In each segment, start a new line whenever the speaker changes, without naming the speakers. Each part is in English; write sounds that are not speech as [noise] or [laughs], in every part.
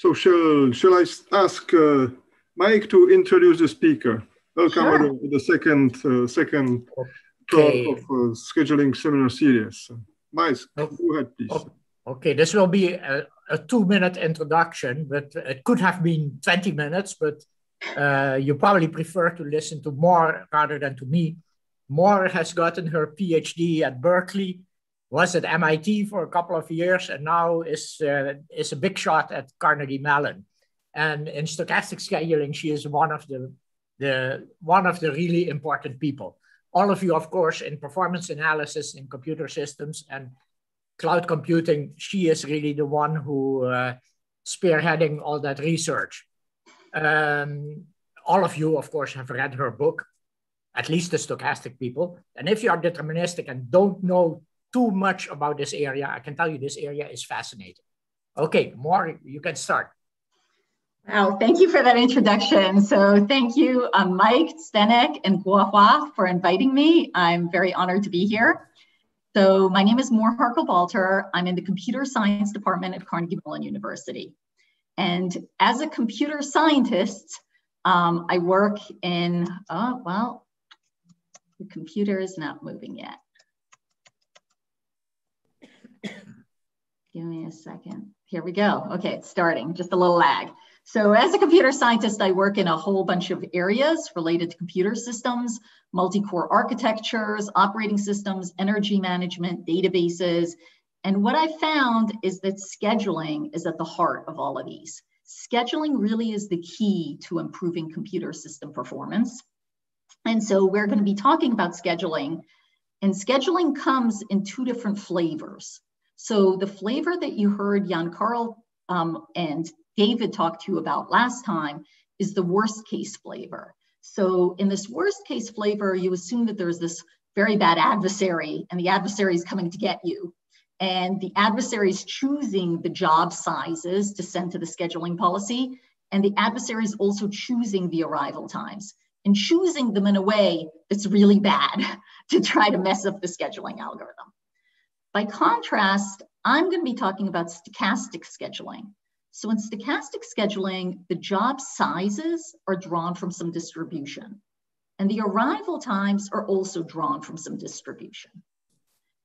So shall, shall I ask uh, Mike to introduce the speaker? Welcome
Sure.
to the second, uh, second
Okay.
talk of uh, scheduling seminar series. Mike,
Oh.
go ahead, please.
Okay, this will be a, a two minute introduction, but it could have been 20 minutes, but uh, you probably prefer to listen to Mor rather than to me. Mor has gotten her PhD at Berkeley, was at MIT for a couple of years, and now is, uh, is a big shot at Carnegie Mellon. And in stochastic scheduling, she is one of the, the, one of the really important people. All of you, of course, in performance analysis in computer systems and cloud computing, she is really the one who uh, spearheading all that research. Um, all of you, of course, have read her book, at least the stochastic people. And if you are deterministic and don't know too much about this area, I can tell you this area is fascinating. Okay, Mor, you can start.
Wow, thank you for that introduction. So thank you, um, Mike, Zdenek, and Guohua for inviting me. I'm very honored to be here. So my name is Mor Harchol-Balter. I'm in the computer science department at Carnegie Mellon University. And as a computer scientist, um, I work in, oh, well, the computer is not moving yet. [coughs] Give me a second. Here we go. Okay, it's starting, just a little lag. So as a computer scientist, I work in a whole bunch of areas related to computer systems, multi-core architectures, operating systems, energy management, databases. And what I found is that scheduling is at the heart of all of these. Scheduling really is the key to improving computer system performance. And so we're going to be talking about scheduling. And scheduling comes in two different flavors. So the flavor that you heard Jan Karl um, and David talked to you about last time is the worst case flavor. So in this worst case flavor, you assume that there's this very bad adversary and the adversary is coming to get you. And the adversary is choosing the job sizes to send to the scheduling policy. And the adversary is also choosing the arrival times and choosing them in a way that's really bad [laughs] to try to mess up the scheduling algorithm. By contrast, I'm going to be talking about stochastic scheduling. So in stochastic scheduling, the job sizes are drawn from some distribution, and the arrival times are also drawn from some distribution.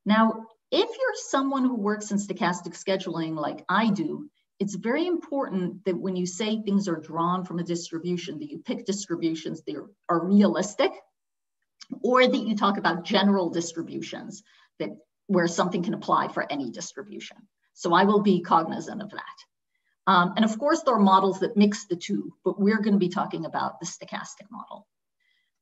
Now, if you're someone who works in stochastic scheduling like I do, it's very important that when you say things are drawn from a distribution, that you pick distributions that are realistic, or that you talk about general distributions that where something can apply for any distribution. So I will be cognizant of that. Um, and of course, there are models that mix the two, but we're going to be talking about the stochastic model.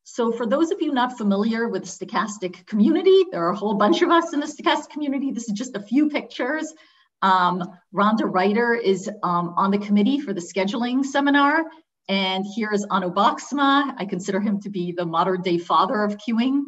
So for those of you not familiar with the stochastic community, there are a whole bunch of us in the stochastic community. This is just a few pictures. Um, Rhonda Righter is um, on the committee for the scheduling seminar. And here is Onno Boxma. I consider him to be the modern day father of queuing.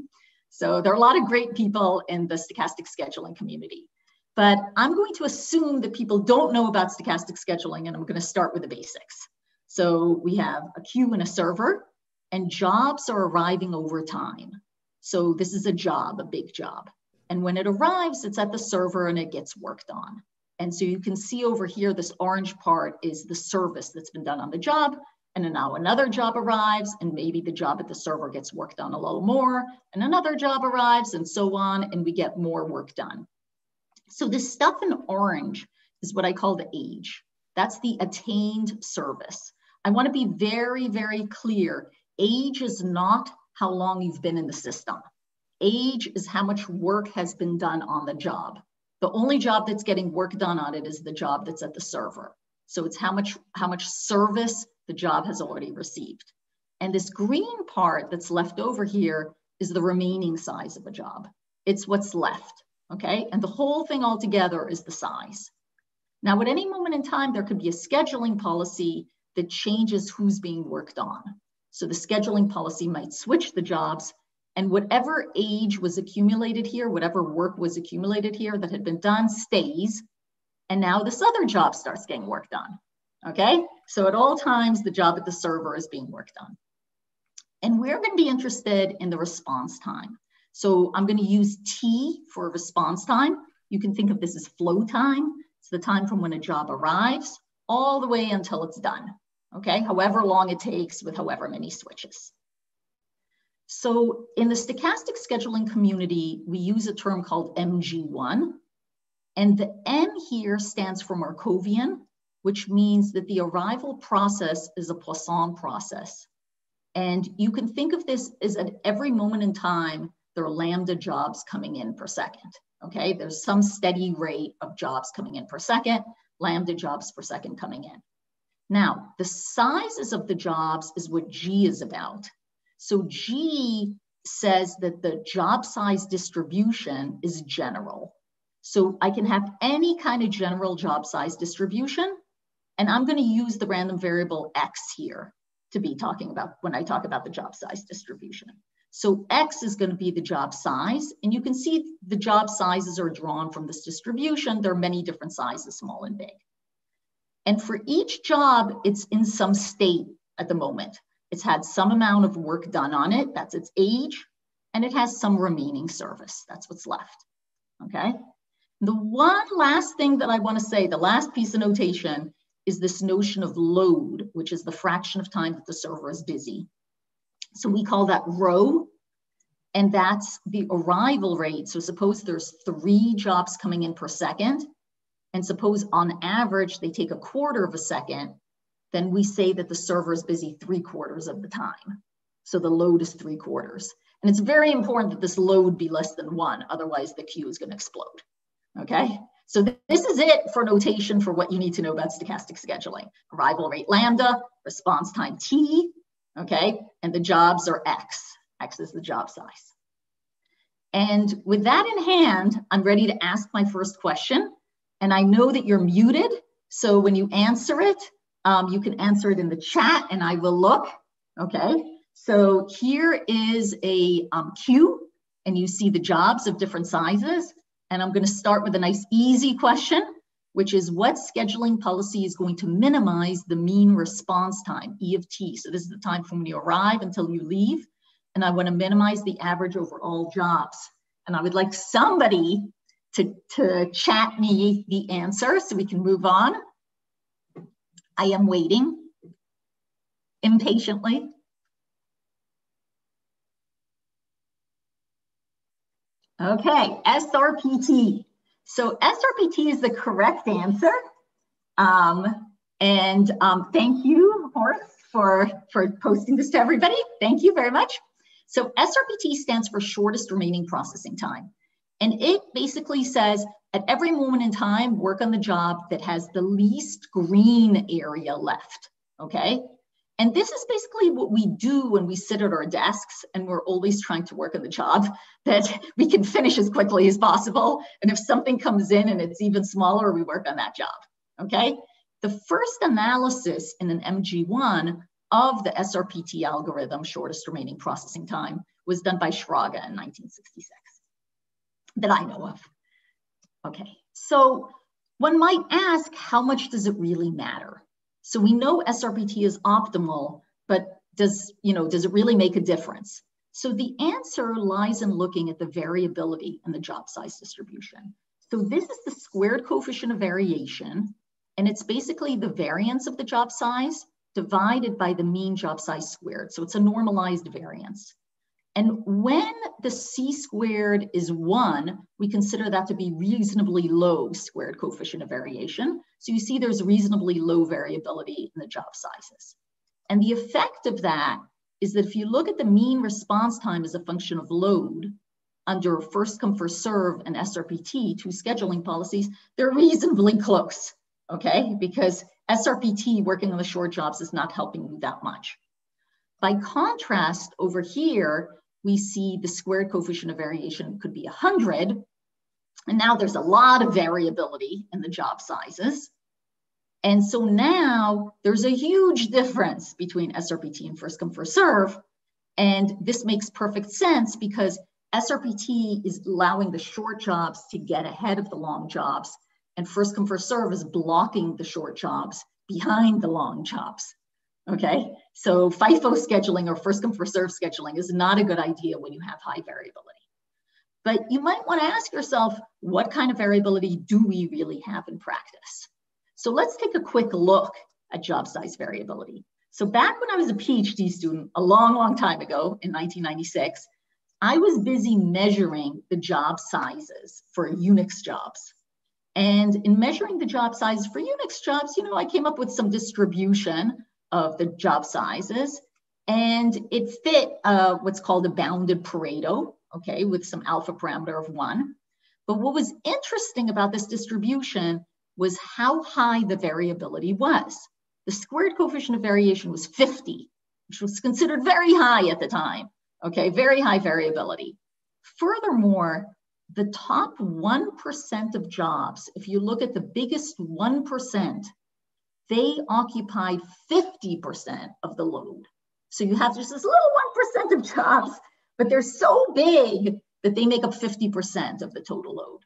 So there are a lot of great people in the stochastic scheduling community. But I'm going to assume that people don't know about stochastic scheduling, and I'm going to start with the basics. So we have a queue and a server, and jobs are arriving over time. So this is a job, a big job. And when it arrives, it's at the server and it gets worked on. And so you can see over here, this orange part is the service that's been done on the job. And now another job arrives, and maybe the job at the server gets worked on a little more, and another job arrives, and so on, and we get more work done. So this stuff in orange is what I call the age. That's the attained service. I want to be very, very clear. Age is not how long you've been in the system. Age is how much work has been done on the job. The only job that's getting work done on it is the job that's at the server. So it's how much, how much service the job has already received. And this green part that's left over here is the remaining size of a job. It's what's left, okay? And the whole thing altogether is the size. Now, at any moment in time, there could be a scheduling policy that changes who's being worked on. So the scheduling policy might switch the jobs and whatever age was accumulated here, whatever work was accumulated here that had been done stays. And now this other job starts getting worked on. Okay, so at all times, the job at the server is being worked on. And we're going to be interested in the response time. So I'm going to use T for response time. You can think of this as flow time. It's the time from when a job arrives all the way until it's done, okay? However long it takes with however many switches. So in the stochastic scheduling community, we use a term called MG1. And the M here stands for Markovian, which means that the arrival process is a Poisson process. And you can think of this as at every moment in time, there are lambda jobs coming in per second. Okay, there's some steady rate of jobs coming in per second, lambda jobs per second coming in. Now, the sizes of the jobs is what G is about. So G says that the job size distribution is general. So I can have any kind of general job size distribution, and I'm going to use the random variable X here to be talking about when I talk about the job size distribution. So X is going to be the job size, and you can see the job sizes are drawn from this distribution. There are many different sizes, small and big. And for each job, it's in some state at the moment. It's had some amount of work done on it, that's its age, and it has some remaining service. That's what's left, okay? The one last thing that I wanna say, the last piece of notation is this notion of load, which is the fraction of time that the server is busy. So we call that rho, and that's the arrival rate. So suppose there's three jobs coming in per second, and suppose on average they take a quarter of a second, then we say that the server is busy three quarters of the time. So the load is three quarters. And it's very important that this load be less than one, otherwise the queue is gonna explode, okay? So th this is it for notation for what you need to know about stochastic scheduling. Arrival rate lambda, response time t, okay? And the jobs are x. x is the job size. And with that in hand, I'm ready to ask my first question. And I know that you're muted, so when you answer it, um, you can answer it in the chat and I will look, okay? So here is a um, queue and you see the jobs of different sizes. And I'm gonna start with a nice easy question, which is what scheduling policy is going to minimize the mean response time, E of T. So this is the time from when you arrive until you leave. And I wanna minimize the average over all jobs. And I would like somebody to, to chat me the answer so we can move on. I am waiting impatiently. Okay, SRPT. So SRPT is the correct answer. Um, and um, thank you, Horace, for, for posting this to everybody. Thank you very much. So SRPT stands for shortest remaining processing time. And it basically says at every moment in time, work on the job that has the least green area left, okay? And this is basically what we do when we sit at our desks and we're always trying to work on the job [laughs] that we can finish as quickly as possible. And if something comes in and it's even smaller, we work on that job, okay? The first analysis in an MG1 of the SRPT algorithm, shortest remaining processing time, was done by Schrage in 1966 that I know of. Okay, so one might ask, how much does it really matter? So we know SRPT is optimal, but does, you know, does it really make a difference? So the answer lies in looking at the variability in the job size distribution. So this is the squared coefficient of variation, and it's basically the variance of the job size divided by the mean job size squared. So it's a normalized variance. And when the c squared is one, we consider that to be reasonably low squared coefficient of variation. So you see there's reasonably low variability in the job sizes. And the effect of that is that if you look at the mean response time as a function of load under first come first serve and SRPT, two scheduling policies, they're reasonably close, okay? Because SRPT working on the short jobs is not helping you that much. By contrast, over here, we see the squared coefficient of variation could be 100. And now there's a lot of variability in the job sizes. And so now there's a huge difference between SRPT and first come first serve. And this makes perfect sense because SRPT is allowing the short jobs to get ahead of the long jobs. And first come first serve is blocking the short jobs behind the long jobs. Okay, so FIFO scheduling or first come first serve scheduling is not a good idea when you have high variability. But you might want to ask yourself, what kind of variability do we really have in practice? So let's take a quick look at job size variability. So back when I was a PhD student, a long, long time ago in 1996, I was busy measuring the job sizes for Unix jobs. And in measuring the job size for Unix jobs, you know, I came up with some distribution of the job sizes and it fit uh, what's called a bounded Pareto, okay, with some alpha parameter of one. But what was interesting about this distribution was how high the variability was. The squared coefficient of variation was 50, which was considered very high at the time, okay, very high variability. Furthermore, the top 1% of jobs, if you look at the biggest 1%, they occupied 50% of the load. So you have just this little 1% of jobs, but they're so big that they make up 50% of the total load.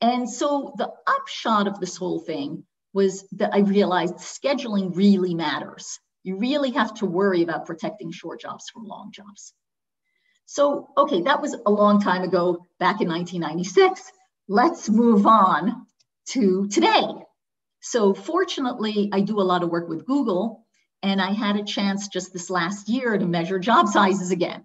And so the upshot of this whole thing was that I realized scheduling really matters. You really have to worry about protecting short jobs from long jobs. So, okay, that was a long time ago, back in 1996. Let's move on to today. So, fortunately, I do a lot of work with Google, and I had a chance just this last year to measure job sizes again.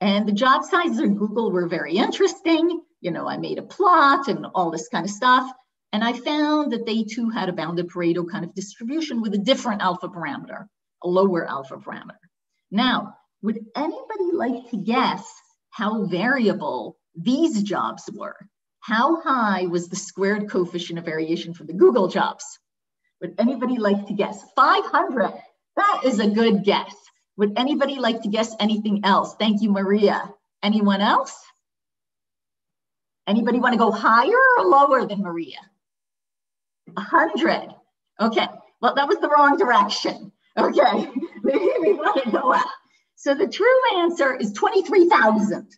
And the job sizes in Google were very interesting. You know, I made a plot and all this kind of stuff. And I found that they too had a bounded Pareto kind of distribution with a different alpha parameter, a lower alpha parameter. Now, would anybody like to guess how variable these jobs were? How high was the squared coefficient of variation for the Google jobs? Would anybody like to guess? 500. That is a good guess. Would anybody like to guess anything else? Thank you, Maria. Anyone else? Anybody want to go higher or lower than Maria? 100. Okay. Well, that was the wrong direction. Okay. Maybe [laughs] we want to go up. So the true answer is 23,000.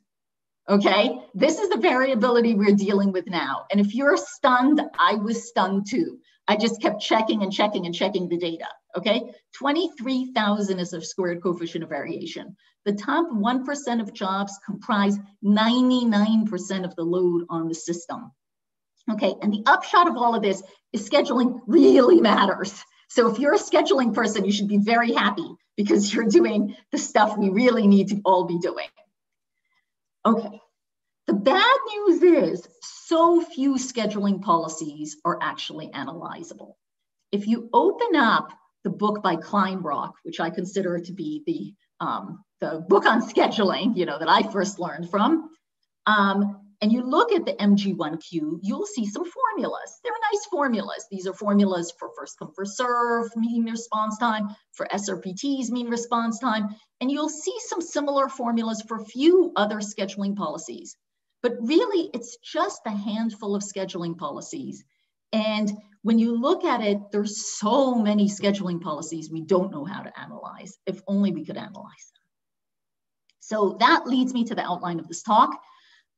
Okay, this is the variability we're dealing with now. And if you're stunned, I was stunned too. I just kept checking and checking and checking the data. Okay, 23,000 is a squared coefficient of variation. The top 1% of jobs comprise 99% of the load on the system. Okay, and the upshot of all of this is scheduling really matters. So if you're a scheduling person, you should be very happy because you're doing the stuff we really need to all be doing. Okay, the bad news is so few scheduling policies are actually analyzable. If you open up the book by Kleinrock, which I consider to be the, um, the book on [laughs] scheduling, you know, that I first learned from, um, and you look at the MG1Q, you'll see some formulas. They're nice formulas. These are formulas for first come, first serve, mean response time, for SRPTs, mean response time, and you'll see some similar formulas for few other scheduling policies. But really, it's just a handful of scheduling policies. And when you look at it, there's so many scheduling policies we don't know how to analyze, if only we could analyze them. So that leads me to the outline of this talk.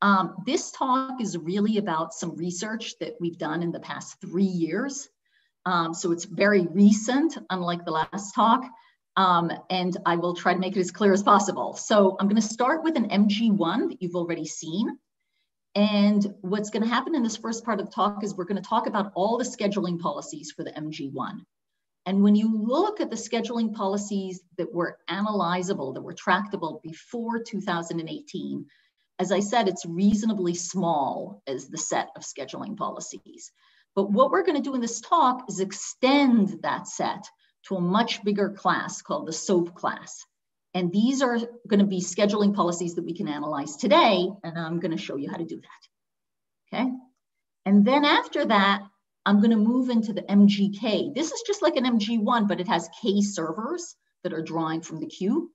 Um, this talk is really about some research that we've done in the past three years. Um, so it's very recent, unlike the last talk. Um, and I will try to make it as clear as possible. So I'm going to start with an MG1 that you've already seen. And what's going to happen in this first part of the talk is we're going to talk about all the scheduling policies for the MG1. And when you look at the scheduling policies that were analyzable, that were tractable before 2018, as I said, it's reasonably small as the set of scheduling policies. But what we're going to do in this talk is extend that set to a much bigger class called the SOAP class. And these are going to be scheduling policies that we can analyze today, and I'm going to show you how to do that. Okay. And then after that, I'm going to move into the MGK. This is just like an MG1, but it has K servers that are drawing from the queue.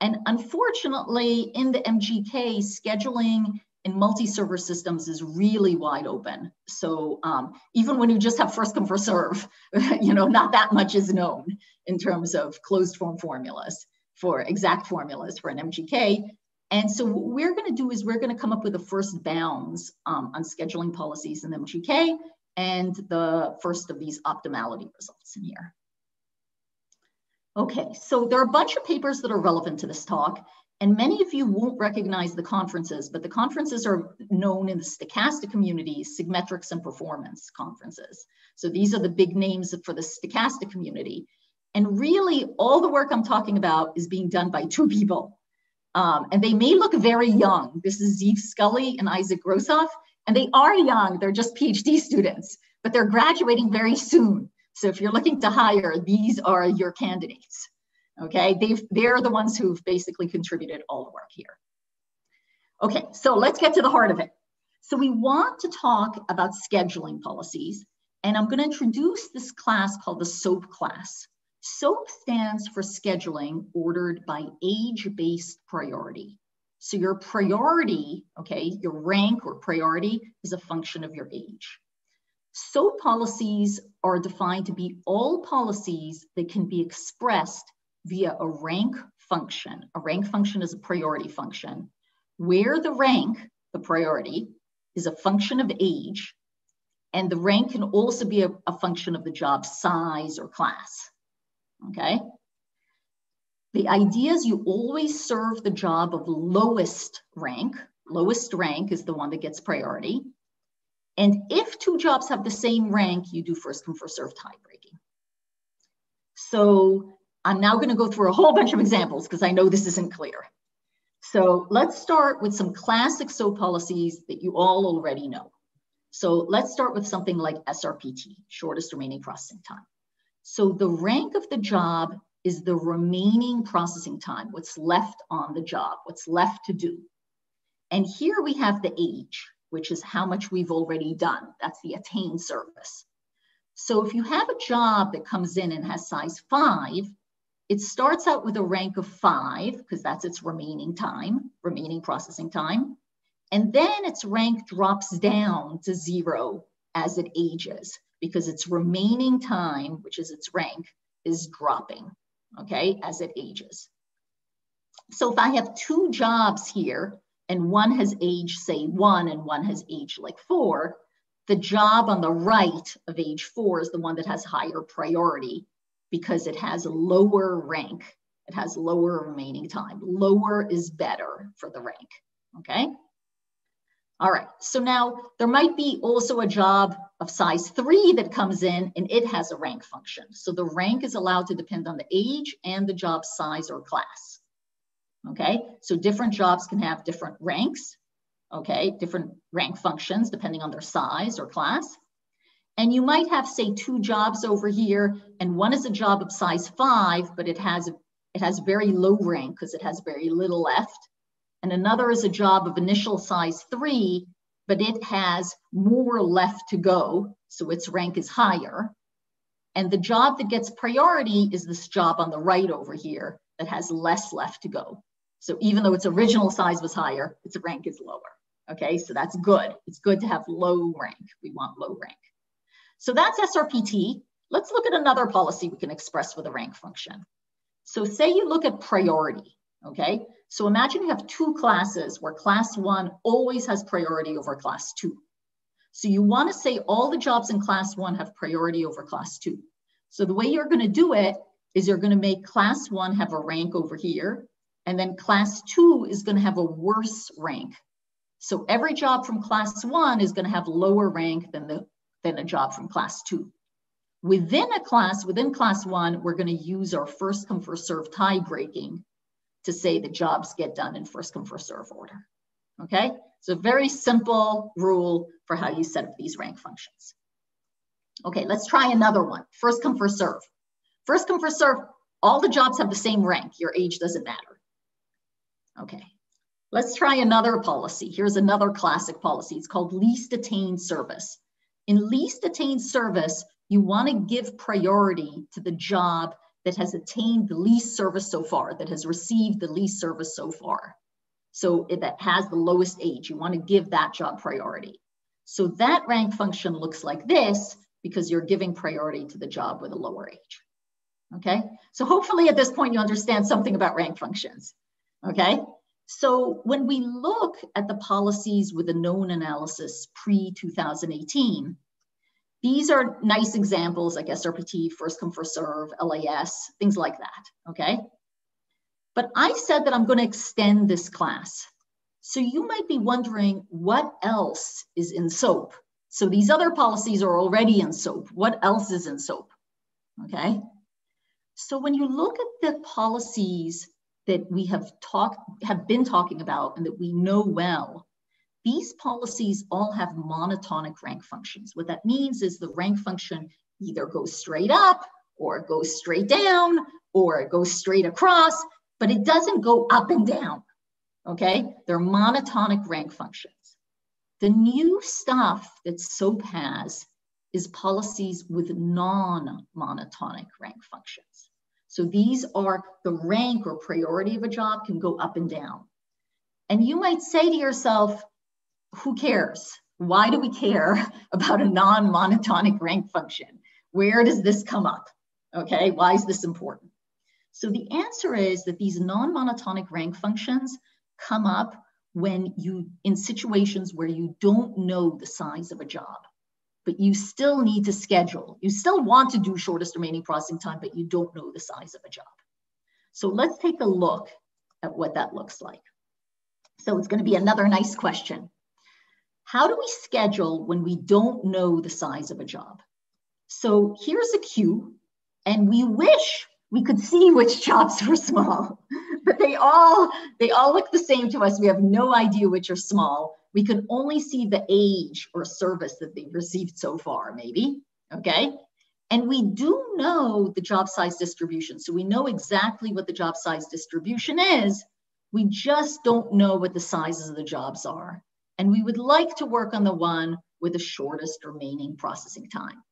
And unfortunately, in the MGK, scheduling in multi-server systems is really wide open. So um, even when you just have first come, first serve, [laughs] you know, not that much is known in terms of closed form formulas for exact formulas for an MGK. And so what we're gonna do is we're gonna come up with the first bounds um, on scheduling policies in MGK and the first of these optimality results in here. Okay, so there are a bunch of papers that are relevant to this talk. And many of you won't recognize the conferences, but the conferences are known in the stochastic community, Sigmetrics and performance conferences. So these are the big names for the stochastic community. And really, all the work I'm talking about is being done by two people. Um, and they may look very young. This is Ziv Scully and Isaac Grosof, and they are young. They're just PhD students, but they're graduating very soon. So if you're looking to hire, these are your candidates. Okay, They've, they're the ones who've basically contributed all the work here. Okay, so let's get to the heart of it. So we want to talk about scheduling policies, and I'm gonna introduce this class called the SOAP class. SOAP stands for scheduling ordered by age-based priority. So your priority, okay, your rank or priority is a function of your age. SOAP policies are defined to be all policies that can be expressed via a rank function. A rank function is a priority function, where the rank, the priority, is a function of age, and the rank can also be a, a function of the job size or class. Okay? The idea is you always serve the job of lowest rank. Lowest rank is the one that gets priority. And if two jobs have the same rank, you do first come, first serve tie breaking. So I'm now going to go through a whole bunch of examples because I know this isn't clear. So let's start with some classic SO policies that you all already know. So let's start with something like SRPT, shortest remaining processing time. So the rank of the job is the remaining processing time, what's left on the job, what's left to do. And here we have the age, which is how much we've already done. That's the attained service. So if you have a job that comes in and has size five, it starts out with a rank of five, because that's its remaining time, remaining processing time. And then its rank drops down to zero as it ages, because its remaining time, which is its rank, is dropping, okay, as it ages. So if I have two jobs here, and one has age, say, one, and one has age like four, the job on the right of age four is the one that has higher priority because it has a lower rank. It has lower remaining time. Lower is better for the rank, okay? All right, so now there might be also a job of size three that comes in and it has a rank function. So the rank is allowed to depend on the age and the job size or class. Okay, so different jobs can have different ranks, okay, different rank functions depending on their size or class. And you might have, say, two jobs over here, and one is a job of size five, but it has it has very low rank because it has very little left. And another is a job of initial size three, but it has more left to go, so its rank is higher. And the job that gets priority is this job on the right over here that has less left to go. So even though its original size was higher, its rank is lower. Okay, so that's good. It's good to have low rank. We want low rank. So that's SRPT. Let's look at another policy we can express with a rank function. So say you look at priority, okay? So imagine you have two classes where class one always has priority over class two. So you wanna say all the jobs in class one have priority over class two. So the way you're gonna do it is you're gonna make class one have a rank over here, and then class two is gonna have a worse rank. So every job from class one is gonna have lower rank than the than a job from class two. Within a class, within class one, we're going to use our first come, first serve tie breaking to say the jobs get done in first come, first serve order. Okay, so very simple rule for how you set up these rank functions. Okay, let's try another one. First come, first serve. First come, first serve, all the jobs have the same rank. Your age doesn't matter. Okay, let's try another policy. Here's another classic policy. It's called least attained service. In least attained service, you want to give priority to the job that has attained the least service so far, that has received the least service so far. So it that has the lowest age, you want to give that job priority. So that rank function looks like this because you're giving priority to the job with a lower age. Okay, so hopefully at this point you understand something about rank functions. Okay, so when we look at the policies with a known analysis pre-2018, these are nice examples like SRPT, first come, first serve, LAS, things like that, okay? But I said that I'm going to extend this class. So you might be wondering what else is in SOAP. So these other policies are already in SOAP. What else is in SOAP? Okay. So when you look at the policies that we have talked have been talking about and that we know well, these policies all have monotonic rank functions. What that means is the rank function either goes straight up or goes straight down or it goes straight across, but it doesn't go up and down. Okay, they're monotonic rank functions. The new stuff that SOAP has is policies with non-monotonic rank functions. So these are the rank or priority of a job can go up and down. And you might say to yourself, who cares? Why do we care [laughs] about a non-monotonic rank function? Where does this come up? Okay, why is this important? So the answer is that these non-monotonic rank functions come up when you, in situations where you don't know the size of a job, but you still need to schedule. You still want to do shortest remaining processing time, but you don't know the size of a job. So let's take a look at what that looks like. So it's gonna be another nice question. How do we schedule when we don't know the size of a job? So here's a queue, and we wish we could see which [laughs] jobs were small, but they all they all look the same to us. We have no idea which are small. We can only see the age or service that they've received so far, maybe. Okay. And we do know the job size distribution. So we know exactly what the job size distribution is. We just don't know what the sizes of the jobs are. And we would like to work on the one with the shortest remaining processing time.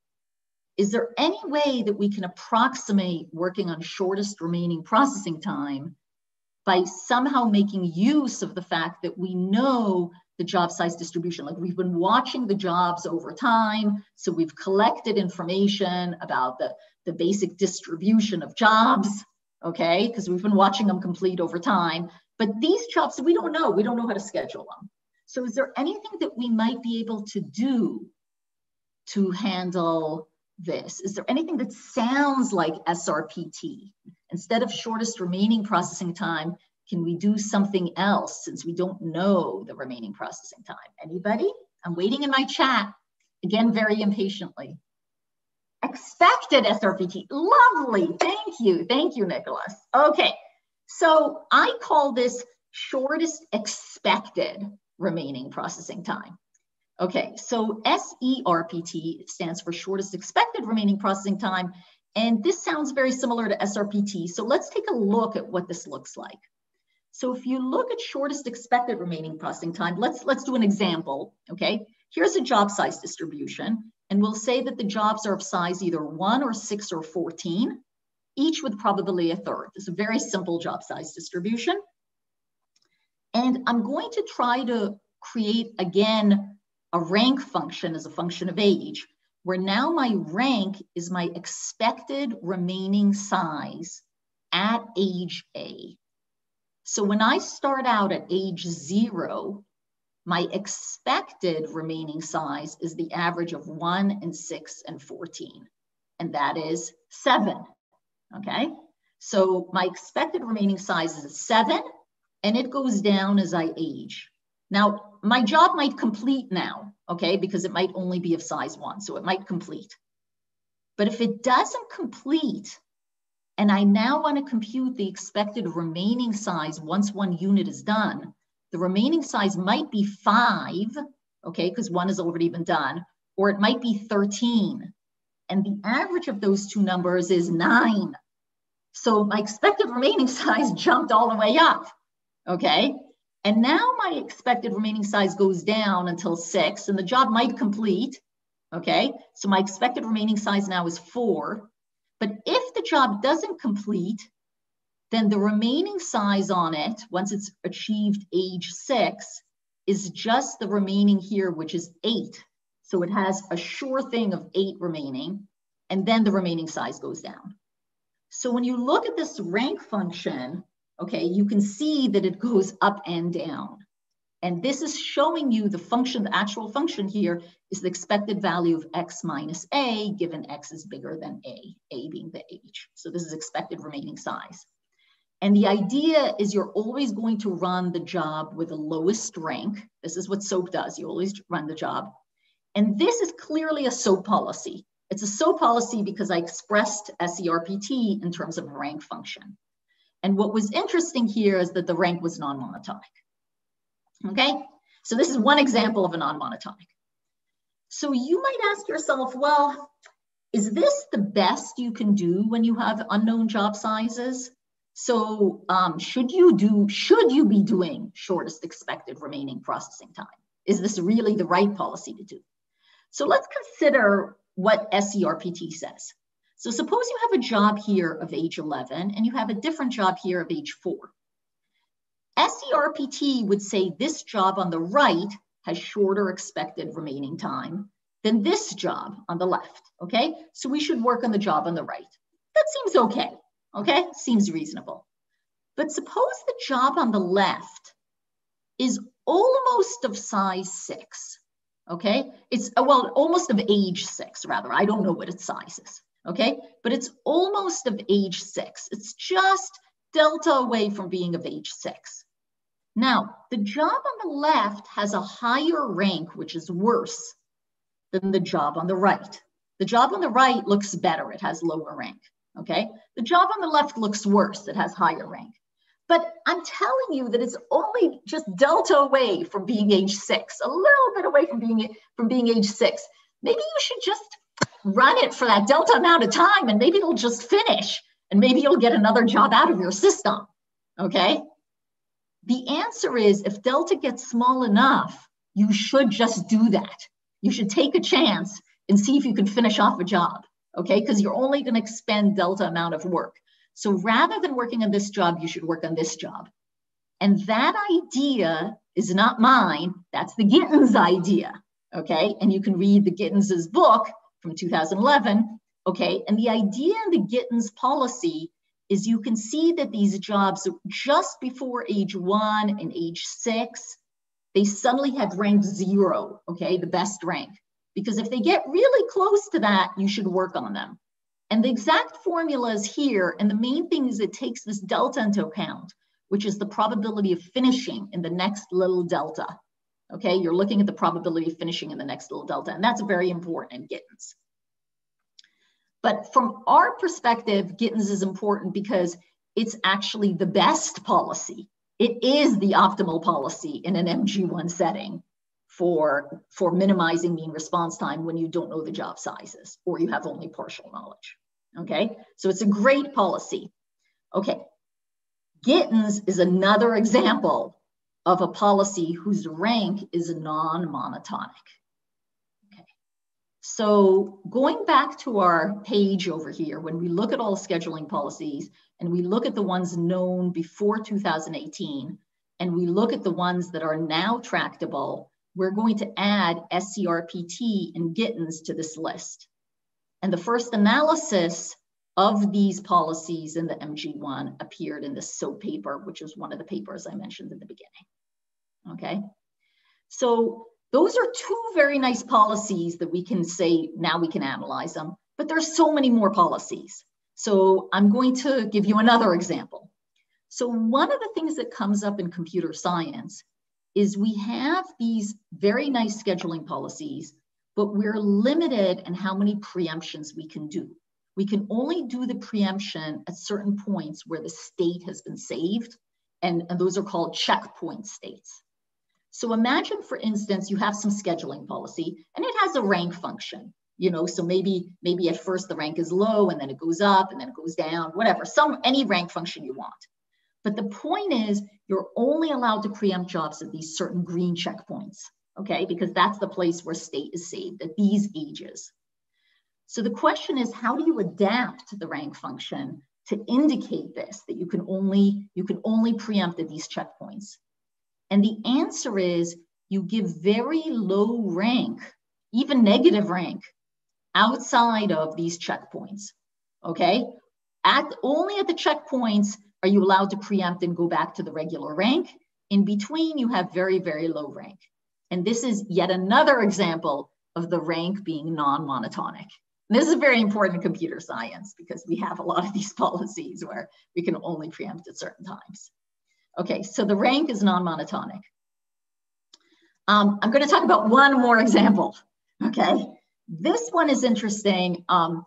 Is there any way that we can approximate working on shortest remaining processing time by somehow making use of the fact that we know the job size distribution? Like we've been watching the jobs over time, so we've collected information about the, the basic distribution of jobs, okay? Because we've been watching them complete over time. But these jobs, we don't know. We don't know how to schedule them. So is there anything that we might be able to do to handle this? Is there anything that sounds like SRPT? Instead of shortest remaining processing time, can we do something else since we don't know the remaining processing time? Anybody? I'm waiting in my chat, again, very impatiently. Expected SRPT, lovely, thank you, thank you, Nicholas. Okay, so I call this shortest expected remaining processing time. Okay, so SERPT stands for shortest expected remaining processing time. And this sounds very similar to SRPT. So let's take a look at what this looks like. So if you look at shortest expected remaining processing time, let's, let's do an example, okay? Here's a job size distribution, and we'll say that the jobs are of size either one or six or 14, each with probability a third. It's a very simple job size distribution. And I'm going to try to create, again, a rank function as a function of age, where now my rank is my expected remaining size at age A. So when I start out at age zero, my expected remaining size is the average of one and six and 14, and that is seven, okay? So my expected remaining size is seven, and it goes down as I age. Now, my job might complete now, okay, because it might only be of size one, so it might complete. But if it doesn't complete, and I now want to compute the expected remaining size once one unit is done, the remaining size might be five, okay, because one has already been done, or it might be 13. And the average of those two numbers is nine. So my expected remaining [laughs] size jumped all the way up, okay? And now my expected remaining size goes down until six, and the job might complete. Okay, so my expected remaining size now is four. But if the job doesn't complete, then the remaining size on it, once it's achieved age six, is just the remaining here, which is eight. So it has a sure thing of eight remaining, and then the remaining size goes down. So when you look at this rank function, okay, you can see that it goes up and down. And this is showing you the function, the actual function here is the expected value of x minus a, given x is bigger than a, a being the age. So this is expected remaining size. And the idea is you're always going to run the job with the lowest rank. This is what SOAP does. You always run the job. And this is clearly a SOAP policy. It's a SOAP policy because I expressed SERPT in terms of rank function. And what was interesting here is that the rank was non-monotonic. Okay, so this is one example of a non-monotonic. So you might ask yourself, well, is this the best you can do when you have unknown job sizes? So um, should you do, should you be doing shortest expected remaining processing time? Is this really the right policy to do? So let's consider what SERPT says. So suppose you have a job here of age 11 and you have a different job here of age four. SERPT would say this job on the right has shorter expected remaining time than this job on the left, okay? So we should work on the job on the right. That seems okay, okay? Seems reasonable. But suppose the job on the left is almost of size six, okay? It's, well, almost of age six, rather. I don't know what its size is, okay? But it's almost of age six. It's just delta away from being of age six. Now, the job on the left has a higher rank, which is worse than the job on the right. The job on the right looks better, it has lower rank, okay? The job on the left looks worse, it has higher rank. But I'm telling you that it's only just delta away from being age six, a little bit away from being, from being age six. Maybe you should just run it for that delta amount of time and maybe it'll just finish and maybe you'll get another job out of your system, okay? The answer is if delta gets small enough, you should just do that you should take a chance and see if you can finish off a job, okay? Because you're only going to expend delta amount of work. So rather than working on this job, you should work on this job. And that idea is not mine. That's the Gittins idea, okay? And you can read the Gittins' book from 2011, okay? And the idea in the Gittins policy is you can see that these jobs just before age one and age six, they suddenly have rank zero, okay, the best rank. Because if they get really close to that, you should work on them. And the exact formula is here. And the main thing is it takes this delta into account, which is the probability of finishing in the next little delta. Okay, you're looking at the probability of finishing in the next little delta, and that's very important in Gittins. But from our perspective, Gittins is important because it's actually the best policy it is the optimal policy in an MG1 setting for, for minimizing mean response time when you don't know the job sizes or you have only partial knowledge. Okay, so it's a great policy. Okay, Gittins is another example of a policy whose rank is non-monotonic. Okay, so going back to our page over here, when we look at all scheduling policies, and we look at the ones known before 2018 and we look at the ones that are now tractable, we're going to add SERPT and Gittins to this list. And the first analysis of these policies in the MG1 appeared in the SOAP paper, which is one of the papers I mentioned in the beginning. Okay, so those are two very nice policies that we can say now we can analyze them, but there's so many more policies. So I'm going to give you another example. So one of the things that comes up in computer science is we have these very nice scheduling policies, but we're limited in how many preemptions we can do. We can only do the preemption at certain points where the state has been saved, and, and those are called checkpoint states. So imagine, for instance, you have some scheduling policy and it has a rank function you know so maybe maybe at first the rank is low and then it goes up and then it goes down whatever some any rank function you want. But the point is you're only allowed to preempt jobs at these certain green checkpoints okay because that's the place where state is saved at these ages. So the question is how do you adapt the rank function to indicate this that you can only you can only preempt at these checkpoints and the answer is you give very low rank even negative rank outside of these checkpoints. Okay, at only at the checkpoints are you allowed to preempt and go back to the regular rank. In between, you have very, very low rank. And this is yet another example of the rank being non-monotonic. this is very important in computer science because we have a lot of these [laughs] policies where we can only preempt at certain times. Okay, so the rank is non-monotonic. Um, I'm going to talk about one more example. Okay, this one is interesting. Um,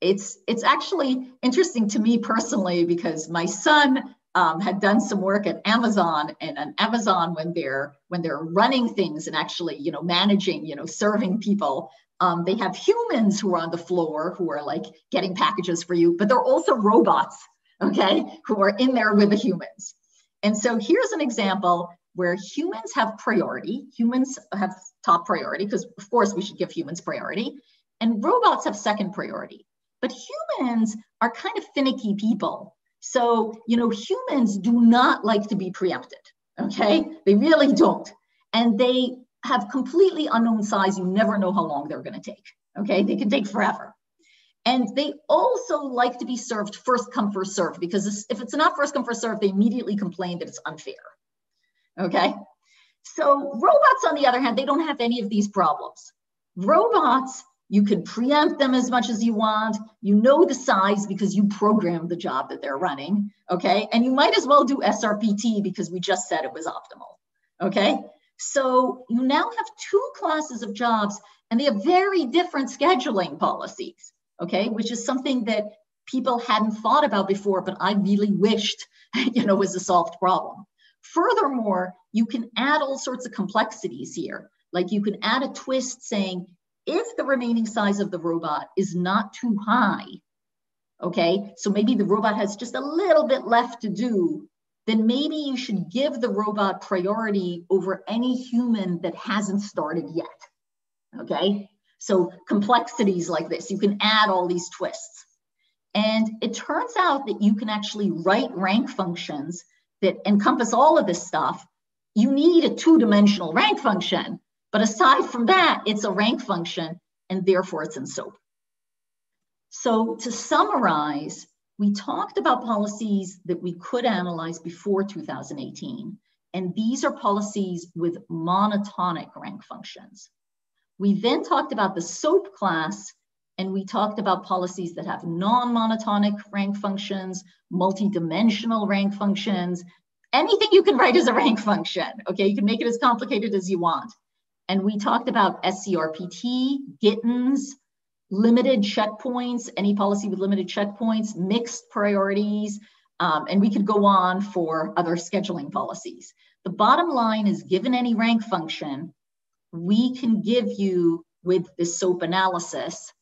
it's it's actually interesting to me personally because my son um, had done some work at Amazon and on Amazon when they're when they're running things and actually you know managing you know serving people um, they have humans who are on the floor who are like getting packages for you but they're also robots okay who are in there with the humans and so here's an example where humans have priority humans have top priority because of course we should give humans priority and robots have second priority but humans are kind of finicky people so, you know, humans do not like to be preempted, okay? They really don't. And they have completely unknown size. You never know how long they're going to take, okay? They can take forever. And they also like to be served first come, first served, because if it's not first come, first served, they immediately complain that it's unfair, okay? So, robots, on the other hand, they don't have any of these problems. Robots you can preempt them as much as you want. You know the size because you programmed the job that they're running. Okay. And you might as well do SRPT because we just said it was optimal. Okay. So you now have two classes of jobs and they have very different scheduling policies. Okay. Which is something that people hadn't thought about before, but I really wished, [laughs] you know, was a solved problem. Furthermore, you can add all sorts of complexities here. Like you can add a twist saying, if the remaining size of the robot is not too high, okay, so maybe the robot has just a little bit left to do, then maybe you should give the robot priority over any human that hasn't started yet, okay? So complexities like this, you can add all these twists. And it turns out that you can actually write rank functions that encompass all of this stuff. You need a two-dimensional rank function but aside from that, it's a rank function and therefore it's in SOAP. So to summarize, we talked about policies that we could analyze before 2018, and these are policies with monotonic rank functions. We then talked about the SOAP class, and we talked about policies that have non-monotonic rank functions, multi-dimensional rank functions, anything you can write as a rank function, okay? You can make it as complicated as you want. And we talked about SERPT, Gittins, limited checkpoints, any policy with limited checkpoints, mixed priorities, um, and we could go on for other scheduling policies. The bottom line is given any rank function, we can give you with the SOAP analysis,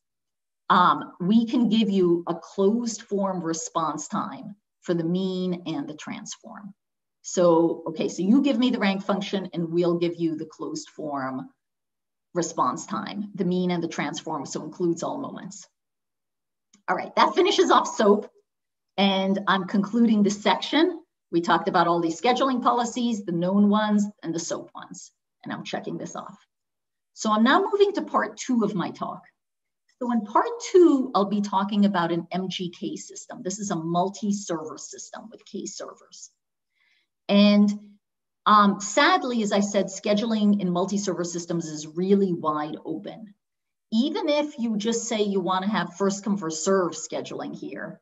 um, we can give you a closed form response time for the mean and the transform. So, okay, so you give me the rank function and we'll give you the closed form response time, the mean and the transform, so includes all moments. All right, that finishes off SOAP. And I'm concluding this section. We talked about all these scheduling policies, the known ones and the SOAP ones, and I'm checking this off. So I'm now moving to part two of my talk. So in part two, I'll be talking about an MGK system. This is a multi-server system with K servers. And um, sadly, as I said, scheduling in multi-server systems is really wide open. Even if you just say you want to have first come first serve scheduling here,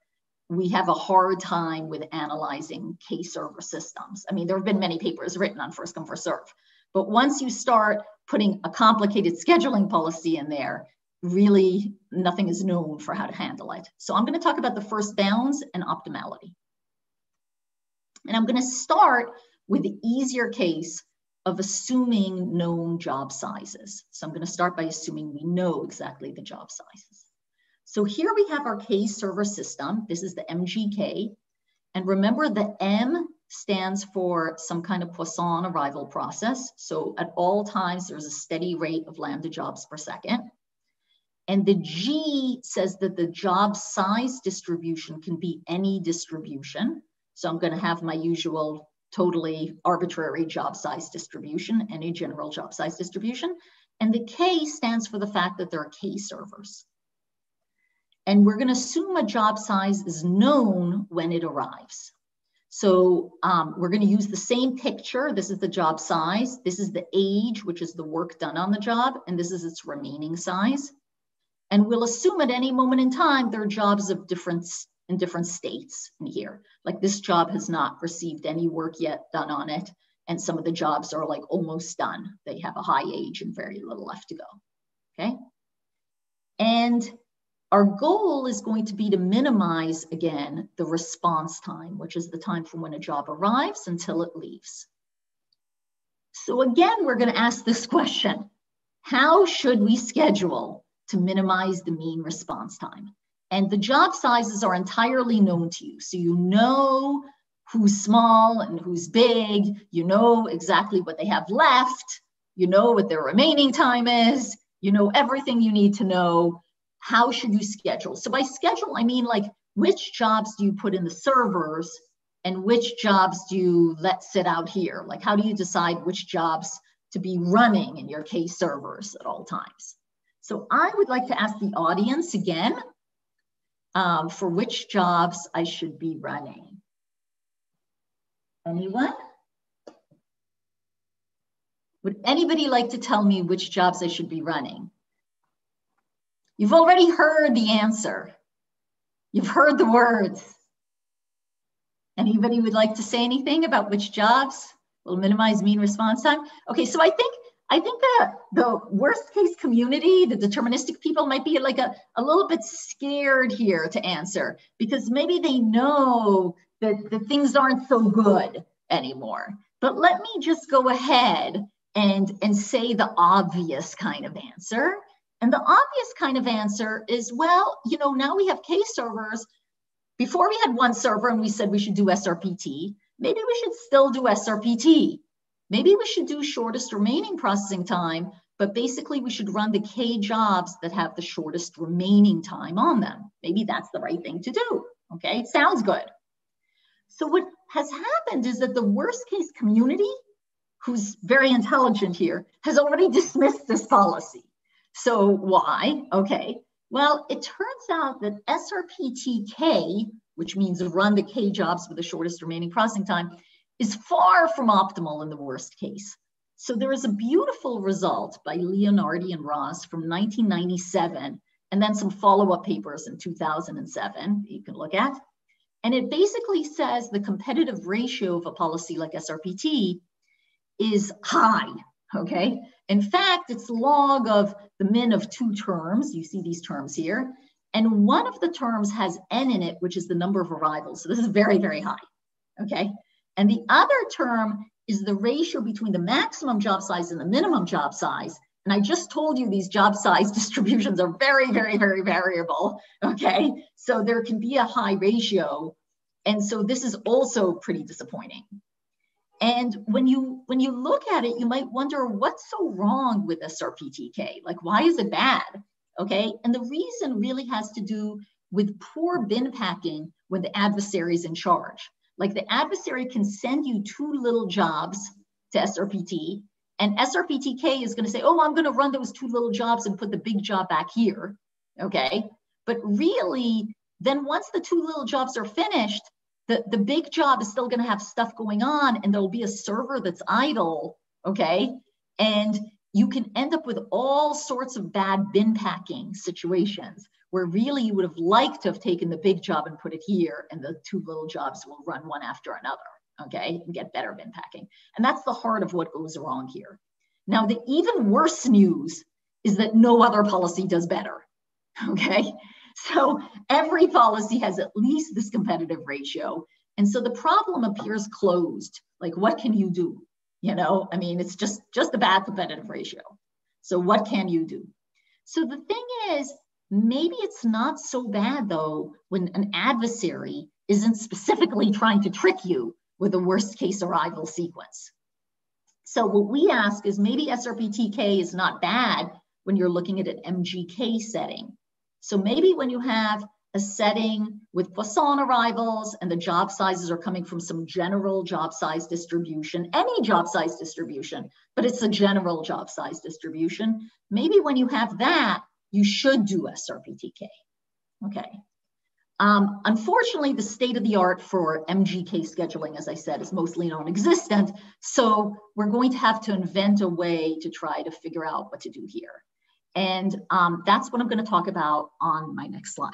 we have a hard time with analyzing K server systems. I mean, there have been many papers written on first come first serve, but once you start putting a complicated scheduling policy in there, really nothing is known for how to handle it. So I'm going to talk about the first bounds and optimality. And I'm going to start with the easier case of assuming known job sizes. So I'm going to start by assuming we know exactly the job sizes. So here we have our K server system. This is the MGK. And remember the M stands for some kind of Poisson arrival process. So at all times, there's a steady rate of lambda jobs per second. And the G says that the job size distribution can be any distribution. So I'm going to have my usual totally arbitrary job size distribution, any general job size distribution. And the K stands for the fact that there are K servers. And we're going to assume a job size is known when it arrives. So um, we're going to use the same picture. This is the job size. This is the age, which is the work done on the job. And this is its remaining size. And we'll assume at any moment in time, there are jobs of different in different states in here. Like this job has not received any work yet done on it. And some of the jobs are like almost done. They have a high age and very little left to go, okay? And our goal is going to be to minimize, again, the response time, which is the time from when a job arrives until it leaves. So again, we're gonna ask this question. How should we schedule to minimize the mean response time? And the job sizes are entirely known to you. So you know who's small and who's big. You know exactly what they have left. You know what their remaining time is. You know everything you need to know. How should you schedule? So by schedule, I mean like which jobs do you put in the servers and which jobs do you let sit out here? Like how do you decide which jobs to be running in your K servers at all times? So I would like to ask the audience again um, for which jobs I should be running. Anyone? Would anybody like to tell me which jobs I should be running? You've already heard the answer. You've heard the words. Anybody would like to say anything about which jobs will minimize mean response time? Okay, so I think I think that the worst case community, the deterministic people might be like a, a little bit scared here to answer because maybe they know that, that things aren't so good anymore. But let me just go ahead and, and say the obvious kind of answer. And the obvious kind of answer is, well, you know, now we have K servers. Before we had one server and we said we should do SRPT, maybe we should still do SRPT Maybe we should do shortest remaining processing time, but basically we should run the K jobs that have the shortest remaining time on them. Maybe that's the right thing to do. Okay, it sounds good. So what has happened is that the worst case community, who's very intelligent here, has already [laughs] dismissed this policy. So why? Okay, well, it turns out that SRPTK, which means run the K jobs with the shortest remaining processing time, is far from optimal in the worst case. So there is a beautiful result by Leonardi and Raz from 1997, and then some follow-up papers in 2007 you can look at. And it basically says the competitive ratio of a policy like SRPT is high, okay? In fact, it's log of the min of two terms. You see these terms here. And one of the terms has n in it, which is the number of arrivals. So this is very, very high, okay? And the other term is the ratio between the maximum job size and the minimum job size. And I just told you these job size [laughs] distributions are very, very, very variable. Okay. So there can be a high ratio. And so this is also pretty disappointing. And when you when you look at it, you might wonder what's so wrong with SRPTK? Like, why is it bad? Okay. And the reason really has to do with poor bin packing when the adversary is in charge. Like the adversary can send you two little jobs to SRPT, and SRPTK is going to say, oh, I'm going to run those two little jobs and put the big job back here. Okay. But really, then once the two little jobs are finished, the, the big job is still going to have stuff going on, and there'll be a server that's idle. Okay. And you can end up with all sorts of bad bin packing situations where really you would have liked to have taken the big job and put it here and the two little jobs will run one after another, okay, and get better bin packing. And that's the heart of what goes wrong here. Now, the even worse news is that no other policy does better, [laughs] okay? So every policy has at least this competitive ratio. And so the problem appears closed. Like, what can you do? You know, I mean, it's just, just a bad competitive ratio. So what can you do? So the thing is, Maybe it's not so bad though when an adversary isn't specifically trying to trick you with a worst case arrival sequence. So what we ask is maybe SRPTK is not bad when you're looking at an MGK setting. So maybe when you have a setting with Poisson arrivals and the job sizes are coming from some general job size distribution, any job size distribution, but it's a general job size distribution. Maybe when you have that, you should do SRPTK. Okay. Um, unfortunately, the state of the art for MGK scheduling, as I said, is mostly non-existent. So we're going to have to invent a way to try to figure out what to do here. And um, that's what I'm going to talk about on my next slide.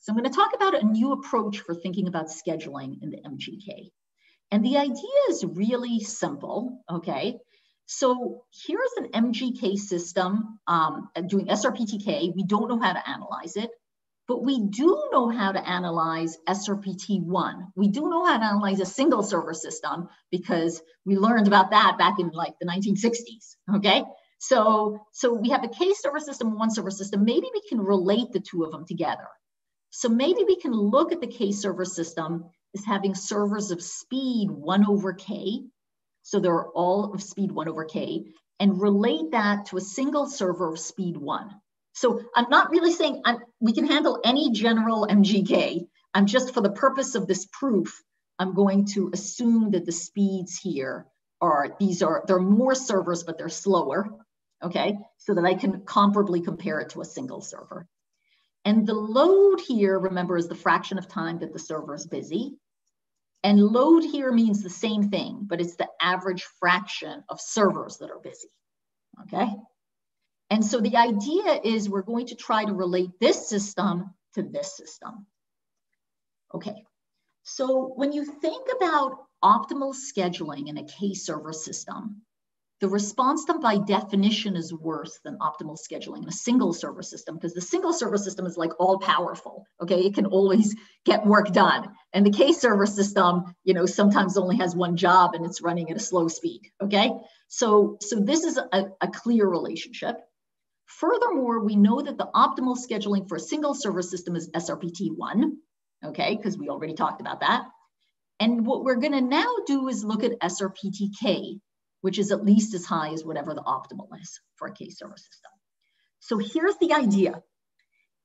So I'm going to talk about a new approach for thinking about scheduling in the MGK. And the idea is really simple, okay? So here's an MGK system um, doing SRPTK. We don't know how to analyze it, but we do know how to analyze SRPT1. We do know how to analyze a single server system because we learned about that back in like the 1960s, okay? So, so we have a K server system, one server system. Maybe we can relate the two of them together. So maybe we can look at the K server system as having servers of speed one over K. So they're all of speed one over K and relate that to a single server of speed one. So I'm not really saying I'm, we can handle any general MGK. I'm just for the purpose of this proof, I'm going to assume that the speeds here are, these are, they're more servers, but they're slower okay? So that I can comparably compare it to a single server. And the load here, remember, is the fraction of time that the server is busy. And load here means the same thing, but it's the average fraction of servers that are busy, okay? And so the idea is we're going to try to relate this system to this system. Okay, so when you think about optimal scheduling in a K server system, the response time by definition is worse than optimal scheduling in a single server system because the single server system is like all powerful. Okay, it can always get work done. And the K server system, you know, sometimes only has one job and it's running at a slow speed. Okay, so so this is a, a clear relationship. Furthermore, we know that the optimal scheduling for a single server system is SRPT1. Okay, because we already talked about that. And what we're going to now do is look at SRPTK, which is at least as high as whatever the optimal is for a K server system. So here's the idea.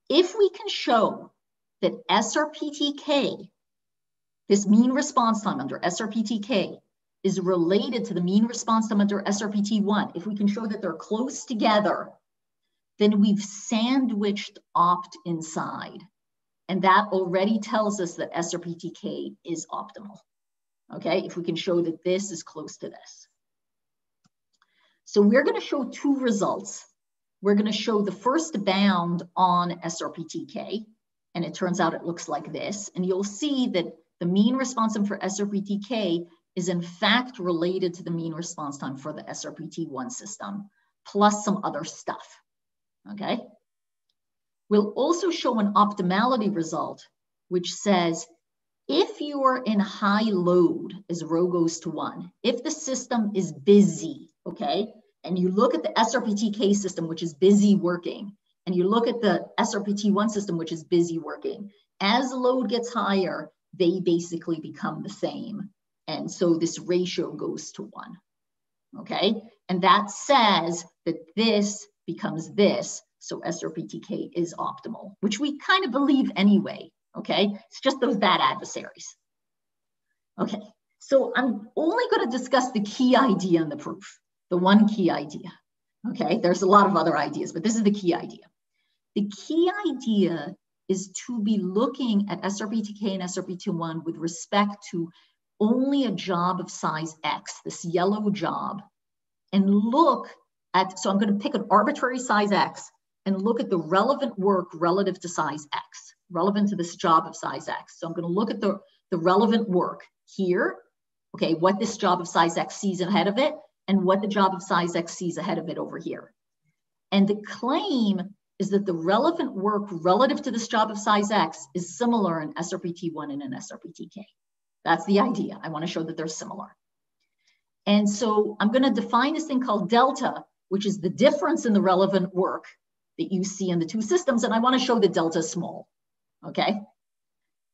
If we can show that SRPTK, this mean response time under SRPTK, is related to the mean response time under SRPT1, if we can show that they're close together, then we've sandwiched opt inside. And that already tells us that SRPTK is optimal. Okay, if we can show that this is close to this. So we're going to show two results. We're going to show the first bound on SRPTK, and it turns out it looks like this. And you'll see that the mean response time for SRPTK is in fact related to the mean response time for the SRPT1 system, plus some other stuff, okay? We'll also show an optimality result, which says if you are in high load as rho goes to one, if the system is busy, okay, and you look at the SRPTK system, which is busy working, and you look at the SRPT1 system, which is busy working, as the load gets higher, they basically become the same. And so this ratio goes to one, okay? And that says that this becomes this, so SRPTK is optimal, which we kind of believe anyway, okay? It's just those bad adversaries. Okay, so I'm only gonna discuss the key idea in the proof the one key idea. Okay, there's a lot of other ideas, but this is the key idea. The key idea is to be looking at SRPTK and SRPT1 with respect to only a job of size X, this yellow job, and look at, so I'm going to pick an arbitrary size X and look at the relevant work relative to size X, relevant to this job of size X. So I'm going to look at the, the relevant work here, okay, what this job of size X sees ahead of it, and what the job of size X sees ahead of it over here. And the claim is that the relevant work relative to this job of size X is similar in SRPT1 and in SRPTK. That's the idea. I want to show that they're similar. And so I'm going to define this thing called delta, which is the difference in the relevant work that you see in the two systems. And I want to show that delta is small. Okay.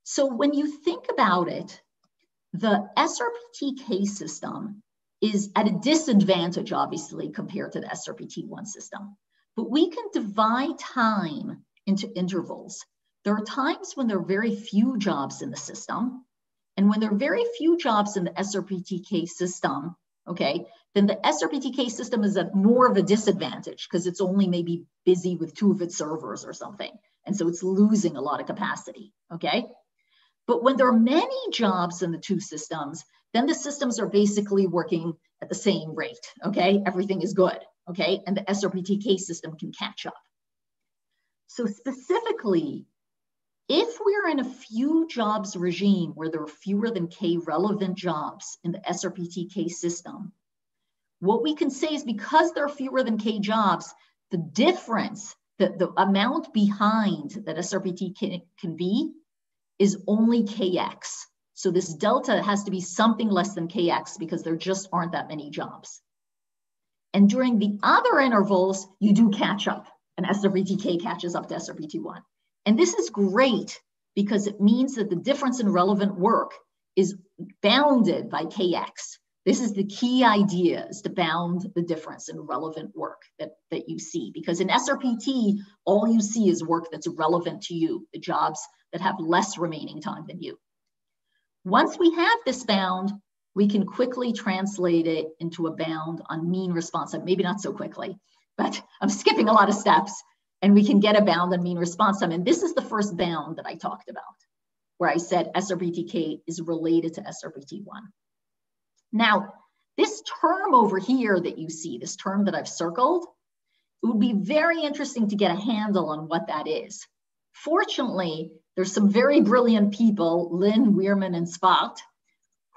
So when you think about it, the SRPTK system is at a disadvantage, obviously, compared to the SRPT1 system. But we can divide time into intervals. There are times when there are very few jobs in the system. And when there are very few jobs in the SRPTK system, okay, then the SRPTK system is at more of a disadvantage because it's only maybe busy with two of its servers or something. And so it's losing a lot of capacity, okay? But when there are many jobs in the two systems, then the systems are basically working at the same rate, okay? Everything is good. okay? And the SRPTK system can catch up. So specifically, if we're in a few jobs regime where there are fewer than K relevant jobs in the SRPTK system, what we can say is because there are fewer than K jobs, the difference, the, the amount behind that SRPT can, can be is only KX. So this delta has to be something less than KX because there just aren't that many jobs. And during the other intervals, you do catch up and SRPTK catches up to SRPT1. And this is great because it means that the difference in relevant work is bounded by KX. This is the key idea is to bound the difference in relevant work that, that you see. Because in SRPT, all you see is work that's relevant to you, the jobs that have less remaining time than you. Once we have this bound, we can quickly translate it into a bound on mean response time. Maybe not so quickly, but I'm skipping a lot of steps and we can get a bound on mean response time. And this is the first bound that I talked about, where I said SRPTK is related to SRPT1. Now, this term over here that you see, this term that I've circled, it would be very interesting to get a handle on what that is. Fortunately, there's some very brilliant people, Lin, Wierman, and Zwart,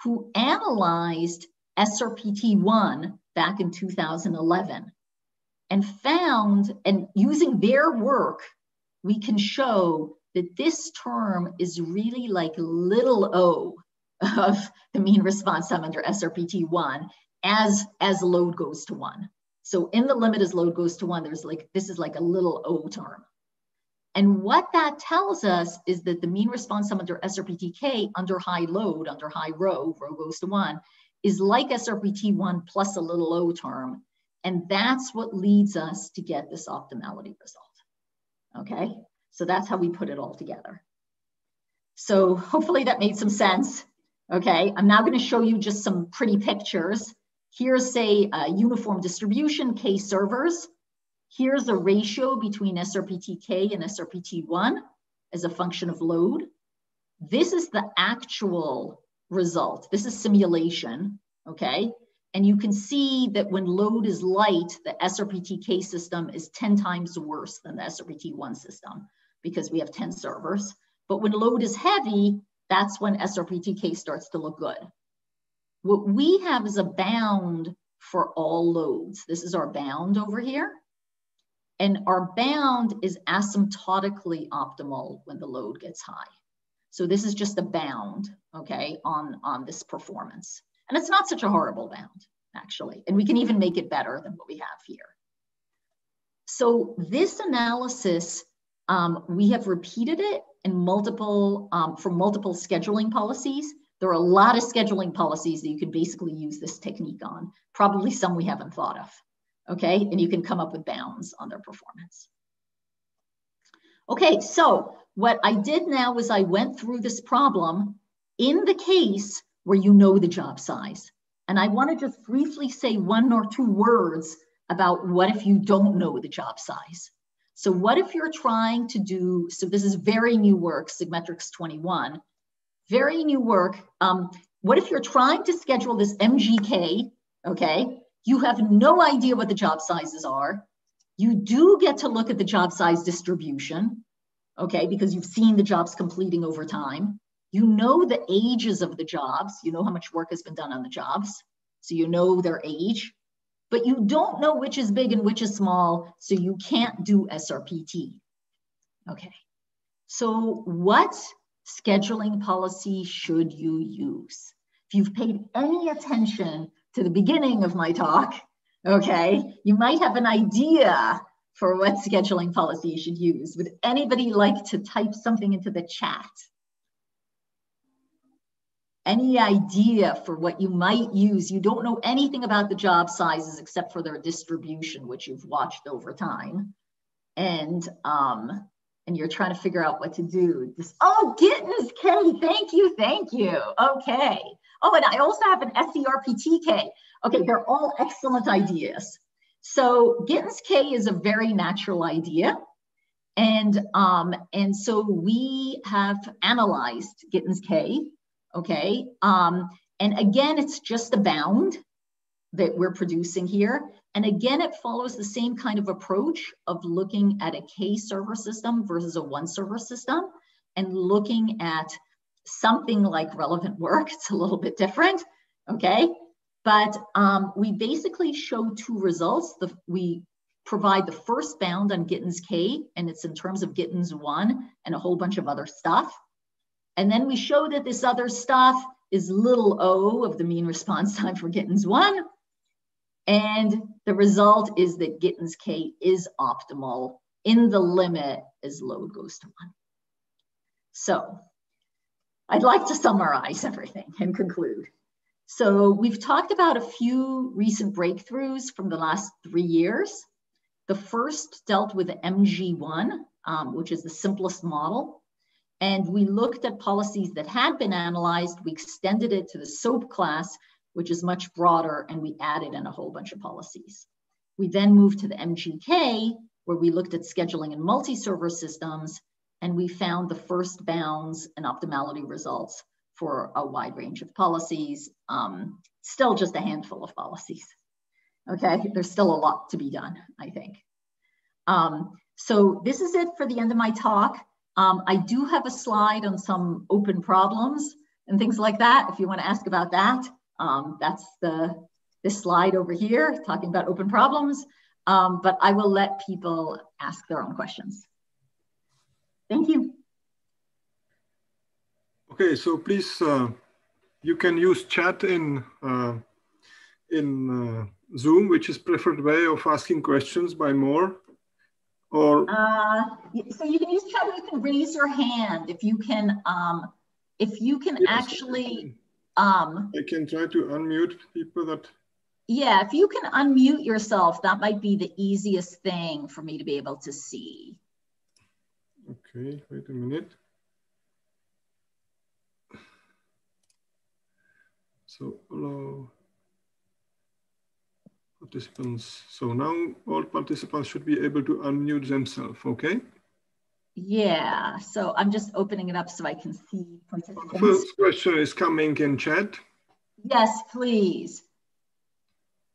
who analyzed SRPT1 back in 2011 and found, and using their work, we can show that this term is really like little o of the mean response time under SRPT1 as, as load goes to one. So in the limit as load goes to one, there's like, this is like a little o term. And what that tells us is that the mean response time under SRPTK under high load, under high rho, rho goes to one, is like SRPT1 plus a little o term. And that's what leads us to get this optimality result. Okay, so that's how we put it all together. So hopefully that made some sense. Okay, I'm now gonna show you just some pretty pictures. Here's say a uniform distribution, K servers. Here's a ratio between SRPTK and SRPT1 as a function of load. This is the actual result. This is simulation, okay? And you can see that when load is light, the SRPTK system is 10 times worse than the SRPT1 system because we have 10 servers. But when load is heavy, that's when SRPTK starts to look good. What we have is a bound for all loads. This is our bound over here. And our bound is asymptotically optimal when the load gets high. So this is just a bound, okay, on, on this performance. And it's not such a horrible bound, actually. And we can even make it better than what we have here. So this analysis, um, we have repeated it in multiple, um, for multiple scheduling policies. There are a lot of scheduling policies that you can basically use this technique on, probably some we haven't thought of, okay? And you can come up with bounds on their performance. Okay, so what I did now was I went through this problem in the case where you know the job size. And I want to just briefly say one or two words about what if you don't know the job size. So what if you're trying to do, so this is very new work, Sigmetrics 21, very new work. Um, what if you're trying to schedule this MGK, okay? You have no idea what the job sizes are. You do get to look at the job size distribution, okay, because you've seen the jobs completing over time. You know the ages of the jobs. You know how much work has been done on the jobs. So you know their age, but you don't know which is big and which is small. So you can't do SRPT. Okay. So what scheduling policy should you use? If you've paid any attention to the beginning of my talk, okay, you might have an idea for what scheduling policy you should use. Would anybody like to type something into the chat? any idea for what you might use. You don't know anything about the job sizes except for their distribution, which you've watched over time. And um, and you're trying to figure out what to do. Just, oh, Gittins K, thank you, thank you. Okay. Oh, and I also have an SERPTK. Okay, they're all excellent ideas. So Gittins K is a very natural idea. And, um, and so we have analyzed Gittins K okay? Um, and again, it's just a bound. that we're producing here. And again, it follows the same kind of approach of looking at a K server system versus a one server system and looking at something like relevant work. [laughs] It's a little bit different, okay? But um, we basically show two results. The, we provide the first bound on Gittins K, and it's in terms of Gittins 1 and a whole bunch of other stuff. And then we show that this other stuff is little o of the mean response [laughs] time for Gittins 1. And the result is that Gittins K is optimal in the limit as load goes to 1. So I'd like to summarize everything and conclude. So we've talked about a few recent breakthroughs from the last three years. The first dealt with MG1, um, which is the simplest model. And we looked at policies that had been analyzed. We extended it to the SOAP class, which is much broader, and we added in a whole bunch of policies. We then moved to the MGK, where we looked at scheduling in multi-server systems, and we found the first bounds and optimality results for a wide range of policies. Um, still just a handful of policies. Okay, there's still a lot to be done, I think. Um, so this is it for the end of my talk. Um, I do have a slide on some open problems and things like that. If you want to ask about that, um, that's the this slide over here talking about open problems. Um, but I will let people ask their own questions. Thank you.
Okay, so please, uh, you can use chat in uh, in uh, Zoom, which is preferred way of asking questions by Mor? Or
uh, so you can use chat. You can raise your hand if you can. Um, if you can yes, actually. Um,
I can try to unmute people that.
Yeah, if you can unmute yourself, that might be the easiest thing for me to be able to see.
Okay, wait a minute. So, hello participants. So now all participants should be able to unmute themselves, okay?
Yeah, so I'm just opening it up so I can see participants.
First question is coming in chat.
Yes, please.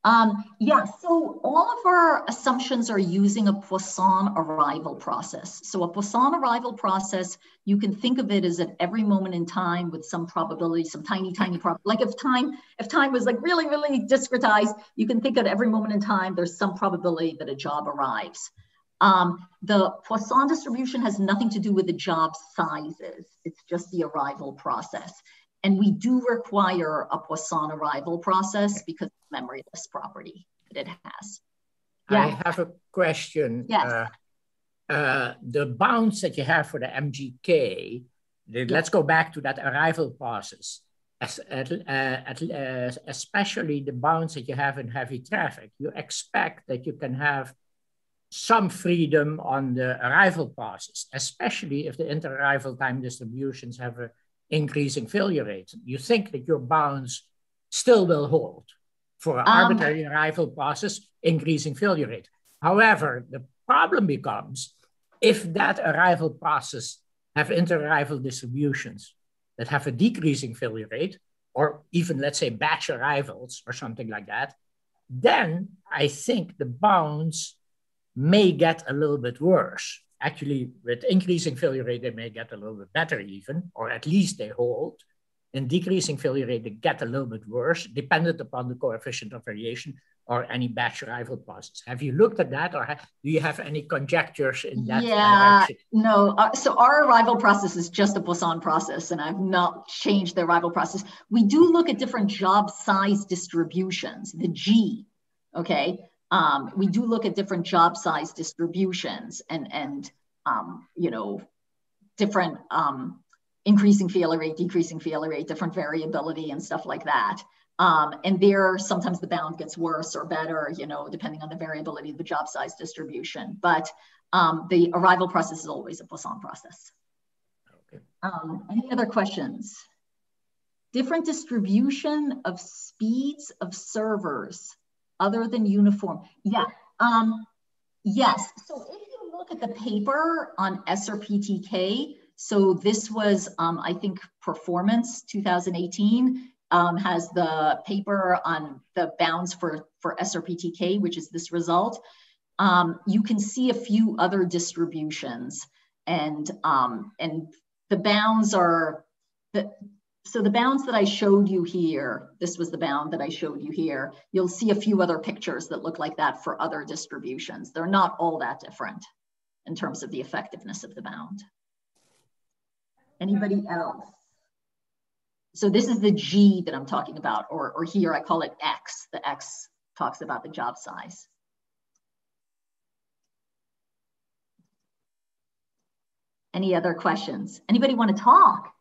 Um, yeah, so all of our assumptions are using a Poisson arrival process. So a Poisson arrival process, you can think of it as at every moment in time with some probability, some tiny, tiny probability. Like if time, if time was like really, really discretized, you can think at every moment in time, there's some probability that a job arrives. Um, the Poisson distribution has nothing to do with the job sizes. It's just the arrival process. And we do require a Poisson arrival process because the memoryless property that it has.
Yeah. I have a question.
Yes. Uh,
uh, the bounds that you have for the MGK, the, let's go back to that arrival process, as, at, uh, at, uh, especially the bounds that you have in heavy traffic. You expect that you can have some freedom on the arrival process, especially if the inter-arrival time distributions have a increasing failure rate. You think that your bounds still will hold for an um, arbitrary arrival process, increasing failure rate. However, the problem becomes if that arrival process have inter-arrival distributions that have a decreasing failure rate, or even let's say batch arrivals or something like that, then I think the bounds may get a little bit worse actually with increasing failure rate, they may get a little bit better even, or at least they hold. In decreasing failure rate, they get a little bit worse, dependent upon the coefficient of variation or any batch arrival process. Have you looked at that or have, do you have any conjectures in that
yeah, direction? No, uh, so our arrival process is just a Poisson process and I've not changed the arrival process. We do look at different job size distributions, the G, okay? um, we do look at different job size distributions and, and um, you know, different um, increasing failure rate, decreasing failure rate, different variability and stuff like that. Um, and there, sometimes the bound gets worse or better, you know, depending on the variability of the job size distribution. But um, the arrival process is always a Poisson process. Okay. Um, any other questions? Different distribution of speeds of servers other than uniform. Yeah. Um, yes. So if you look at the paper on SRPTK, so this was, um, I think, performance 2018. um, has the paper on the bounds for, for SRPTK, which is this result. Um, you can see a few other distributions and, um, and the bounds are, the, so the bounds that I showed you here, this was the bound that I showed you here, you'll see a few other pictures that look like that for other distributions. They're not all that different in terms of the effectiveness of the bound. Anybody else? So this is the G that I'm talking about, or, or here I call it X. The X talks about the job size. Any other questions? Anybody want to talk?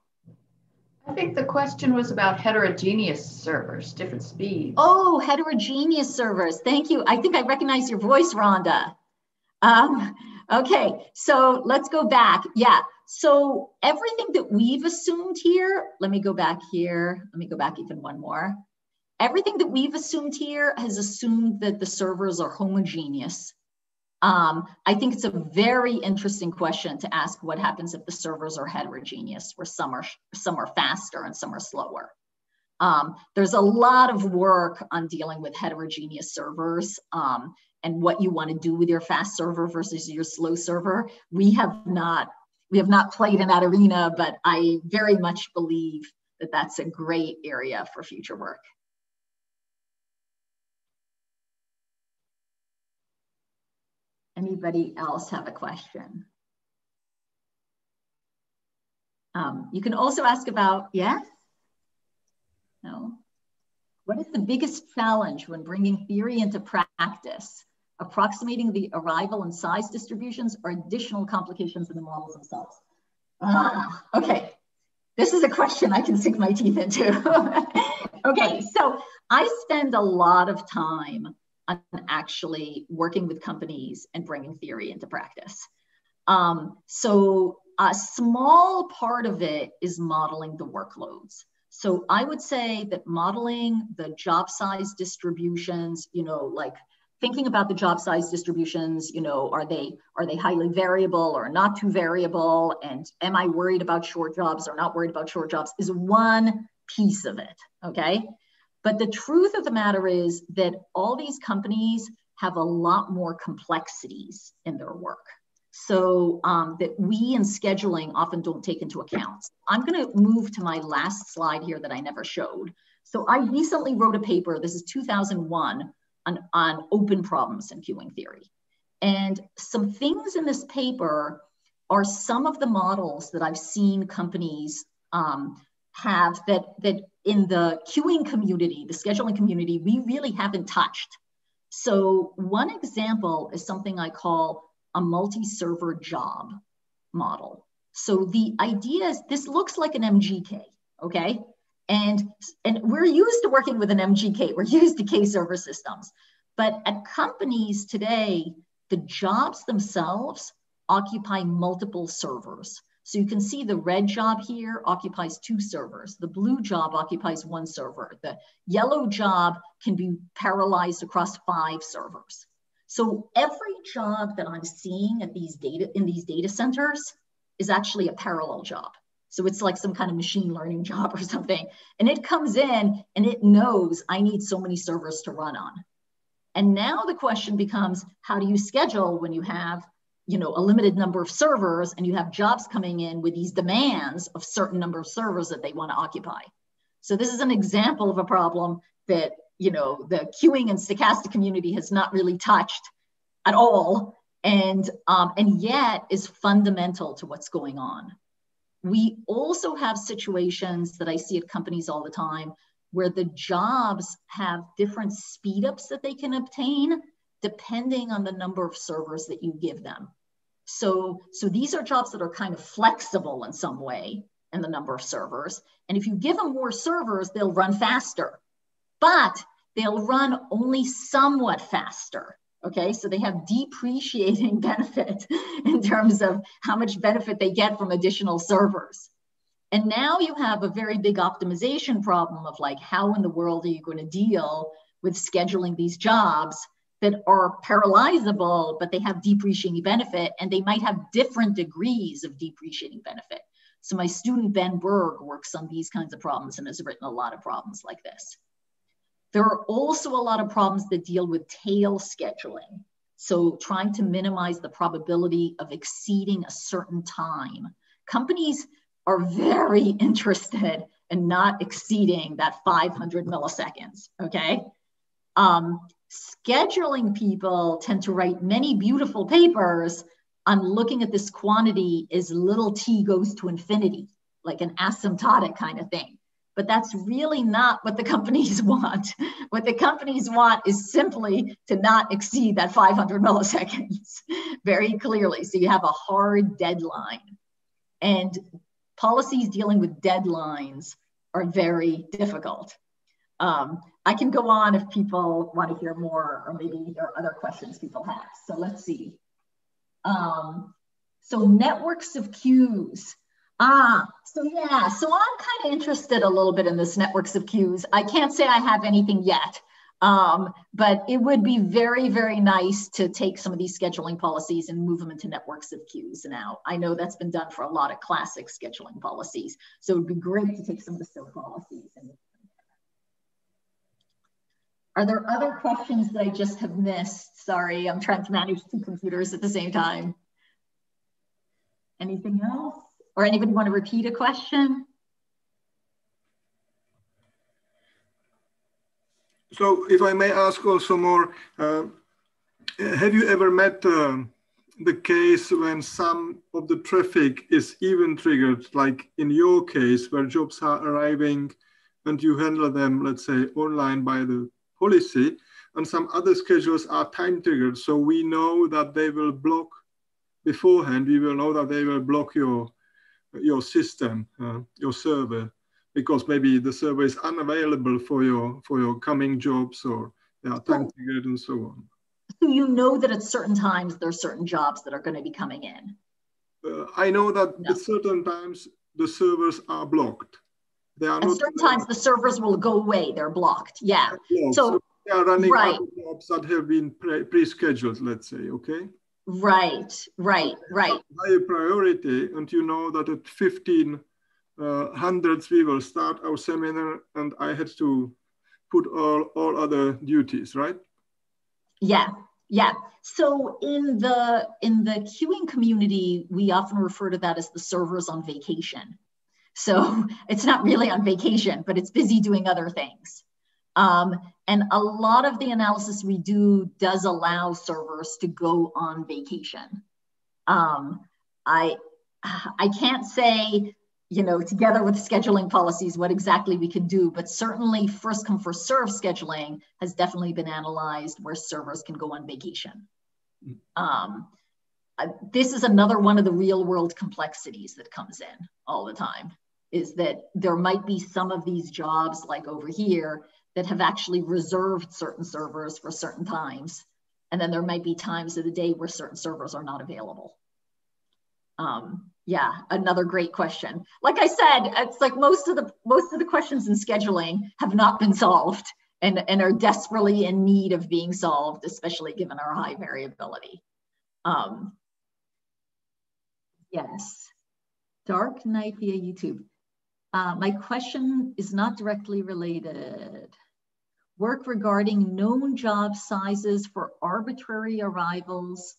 I think the question was about heterogeneous servers, different speeds.
Oh, heterogeneous servers. Thank you. I think I recognize your voice, Rhonda. Um, okay, so let's go back. Yeah, so everything that we've assumed here, let me go back here. Let me go back even one more. Everything that we've assumed here has assumed that the servers are homogeneous. Um, I think it's a very interesting question to ask what happens if the servers are heterogeneous, where some are, some are faster and some are slower. Um, there's a lot of work on dealing with heterogeneous servers um, and what you want to do with your fast server versus your slow server. We have not we have not played in that arena, but I very much believe that that's a great area for future work. Anybody else have a question? Um, you can also ask about, yes? No? What is the biggest challenge when bringing theory into practice? Approximating the arrival and size distributions are additional complications in the models themselves? Ah, okay. This is a question I can sink my teeth into. [laughs] okay, so I spend a lot of time on actually working with companies and bringing theory into practice. Um, so a small part of it is modeling the workloads. So I would say that modeling the job size distributions, you know, like thinking about the job size distributions, you know, are they are they highly variable or not too variable? And am I worried about short jobs or not worried about short jobs is one piece of it. Okay. But the truth of the matter is that all these companies have a lot more complexities in their work. So um, that we in scheduling often don't take into account. I'm going to move to my last slide here that I never showed. So I recently wrote a paper, this is 2001, on, on open problems in queuing theory. And some things in this paper are some of the models that I've seen companies um, have that, that in the queuing community, the scheduling community, we really haven't touched. So one example is something I call a multi-server job model. So the idea is this looks like an MGK, okay? And, and we're used to working with an MGK, we're used to K server systems. But at companies today, the jobs themselves occupy multiple servers. So you can see the red job here occupies two servers. The blue job occupies one server. The yellow job can be parallelized across five servers. So every job that I'm seeing at these data in these data centers is actually a parallel job. So it's like some kind of machine learning [laughs] job or something. And it comes in and it knows I need so many servers to run on. And now the question becomes how do you schedule when you have you know a limited number of servers and you have jobs coming in with these demands of certain number of servers that they want to occupy. So this is an example of a problem that you know the queuing and stochastic community has not really touched at all and um, and yet is fundamental to what's going on we also have situations that I see at companies all the time where the jobs have different speedups that they can obtain depending on the number of servers that you give them. So, so these are jobs that are kind of flexible in some way in the number of servers. And if you give them more servers, they'll run faster, but they'll run only somewhat faster. Okay, so they have depreciating [laughs] benefit in terms of how much benefit they get from additional servers. And now you have a very big optimization problem of like, how in the world are you going to deal with scheduling these jobs that are parallelizable, but they have depreciating benefit and they might have different degrees of depreciating benefit. So my student Ben Berg works on these kinds of problems and has written a lot of problems like this. There are also a lot of problems that deal with tail scheduling. So trying to minimize the probability of exceeding a certain time. Companies are very [laughs] interested in not exceeding that 500 milliseconds, okay? Um, scheduling people tend to write many beautiful papers on looking at this quantity as little t goes to infinity, like an asymptotic kind of thing. But that's really not what the companies [laughs] want. what the companies want is simply to not exceed that 500 milliseconds [laughs] very clearly. So you have a hard deadline. And policies dealing with deadlines are very difficult. Um, I can go on if people want to hear more, or maybe there are other questions people have. So let's see. Um, so networks of queues. Ah, so yeah, so I'm kind of interested a little bit in this networks of queues. I can't say I have anything yet, um, but it would be very, very nice to take some of these scheduling policies and move them into networks of queues now. I know that's been done for a lot of classic scheduling policies. So it would be great to take some of the SIL policies and are there other questions that I just have missed? Sorry, I'm trying to manage two computers at the same time. Anything else? Or anybody want to repeat a question?
So if I may ask also Mor, uh, have you ever met uh, the case when some of the traffic is event triggered, like in your case, where jobs are arriving and you handle them, let's say, online by the policy, and some other schedules are time triggered. So we know that they will block beforehand. We will know that they will block your your system, uh, your server, because maybe the server is unavailable for your for your coming jobs or yeah, time triggered and so on.
So you know that at certain times there are certain jobs that are going to be coming in.
Uh, I know that no. at certain times the servers are blocked.
They are At certain times, the servers will go away. They're blocked. Yeah. So,
so, they are running right. jobs that have been pre- scheduled let's say, okay?
Right, right, right.
High priority, and you know that at 15 uh, hundreds we will start our seminar, and I had to put all, all other duties, right?
Yeah, yeah. So in the in the queuing community, we often refer to that as the servers on vacation. So [laughs] it's not really on vacation, but it's busy doing other things. Um, and a lot of the analysis we do does allow servers to go on vacation. Um, I, I can't say, you know, together with scheduling policies, what exactly we can do, but certainly first come, first serve scheduling has definitely been analyzed where servers can go on vacation. Um, this is another one of the real world complexities that comes in all the time is that there might be some of these jobs like over here that have actually reserved certain servers for certain times. And then there might be times of the day where certain servers are not available. Um, yeah, another great question. Like I said, it's like most of the most of the questions in scheduling have not been solved and, and are desperately in need of being solved, especially given our high variability. Um, yes. Dark Night via YouTube. Uh, my question is not directly related. Work regarding known job sizes for arbitrary arrivals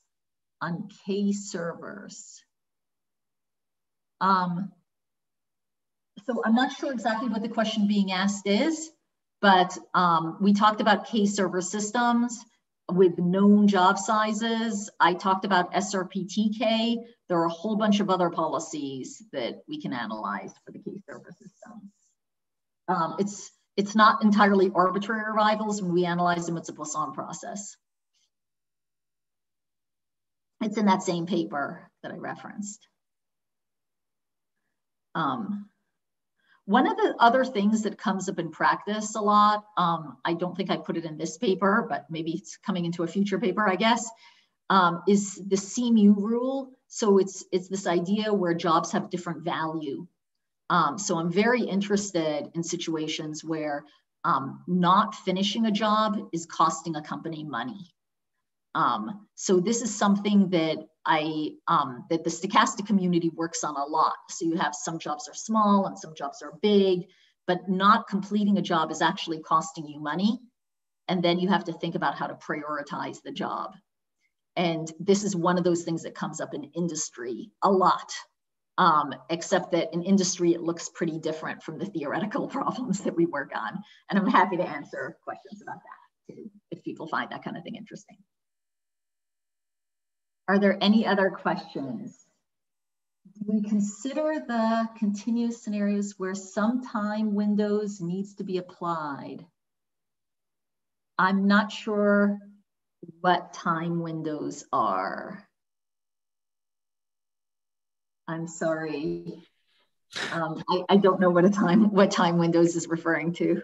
on K servers. Um, so I'm not sure exactly what the question being asked is, but um, we talked about K server systems with known job sizes. I talked about SRPTK. There are a whole bunch of other policies that we can analyze for the K server systems. Um, it's, it's not entirely arbitrary arrivals. When we analyze them, it's a Poisson process. It's in that same paper that I referenced. Um, one of the other things that comes up in practice a lot, um, I don't think I put it in this paper, but maybe it's coming into a future paper, I guess, um, is the cμ rule. So it's, it's this idea where jobs have different value. Um, so I'm very interested in situations where um, not finishing a job is costing a company money. Um, so this is something that I um, that the stochastic community works on a lot. So you have some jobs are small and some jobs are big, but not completing a job is actually costing you money. And then you have to think about how to prioritize the job. And this is one of those things that comes up in industry a lot, um, except that in industry, it looks pretty different from the theoretical [laughs] problems that we work on. And I'm happy to answer questions about that too, if people find that kind of thing interesting. Are there any other questions? Do we consider the continuous scenarios where some time windows needs to be applied? I'm not sure what time windows are. I'm sorry. Um, I, I, don't know what a time what time windows is referring to.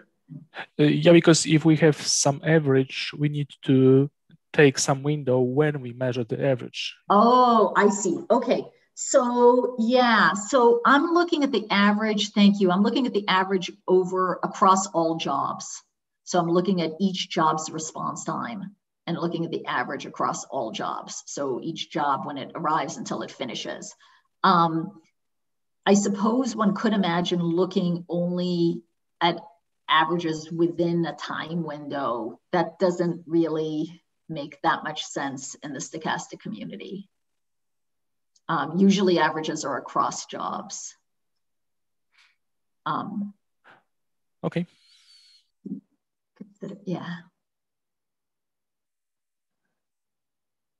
Uh, yeah, because if we have some average, we need to take some window when we measure the average.
Oh, I see. Okay. So yeah, so I'm looking at the average. Thank you. I'm looking at the average over across all jobs. So I'm looking at each job's response time and looking at the average across all jobs. So each job when it arrives until it finishes. Um, I suppose one could imagine looking only at averages within a time window. That doesn't really make that much sense in the stochastic community. Um, usually averages are across jobs. Um,
okay.
Yeah.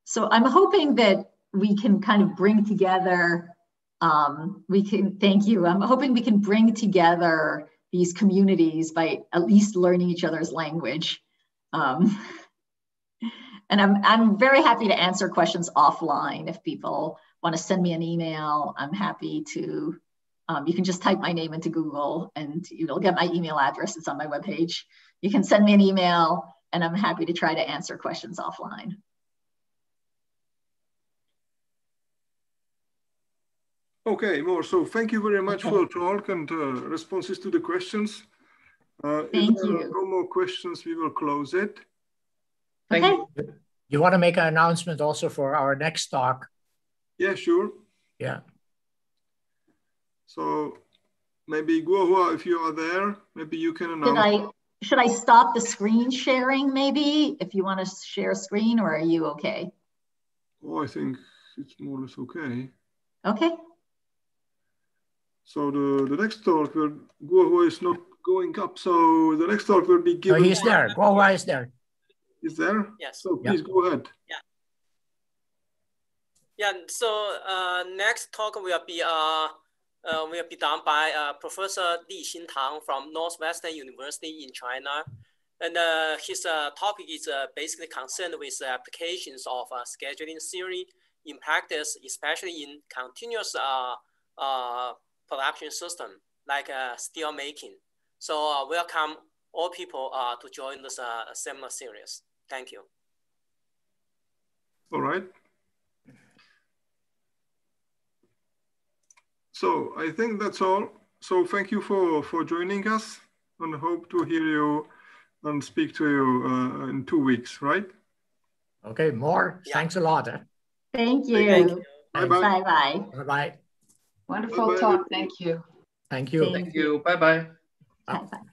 So I'm hoping that we can kind of bring together, um, we can, thank you. I'm hoping we can bring together these communities by at least learning each other's language. Um, [laughs] and I'm, I'm very happy to answer questions offline if people want to send me an email. I'm happy to, um, you can just type my name into Google and you'll get my email address. It's on my webpage. You can send me an email and I'm happy to try to answer questions offline.
Okay, Mor. So thank you very much okay. for [laughs] talk and uh, responses to the questions.
Uh, thank you.
no more questions, we will close it.
Thank okay. you. You want to make an announcement also for our next talk?
Yeah, sure.
Yeah.
So maybe Guohua, if you are there, maybe you can announce.
Should I, should I stop the screen sharing maybe if you want to share screen or are you okay?
Oh, I think it's more or less okay.
Okay.
So the, the next talk where Guohua is not going up. So the next talk will be given.
Oh, he's there. Guohua is there
is there?
Yes.
So please yeah. go ahead.
Yeah. Yeah. So uh, next talk will be uh, uh, will be done by uh, Professor Lixin Tang from Northwestern University in China. And uh, his uh, topic is uh, basically concerned with the applications of uh, scheduling theory in practice, especially in continuous uh, uh, production system like uh, steel making. So uh, welcome all people uh, to join this uh, seminar series. Thank you.
All right. So I think that's all. So thank you for, for joining us and hope to hear you and speak to you uh, in two weeks, right?
Okay, Mor. Yeah. Thanks a lot. Eh?
Thank you. Bye-bye.
Bye-bye. Bye-bye.
Wonderful Bye -bye. talk. Thank you.
Thank you.
Thank you. Bye-bye.
Bye-bye.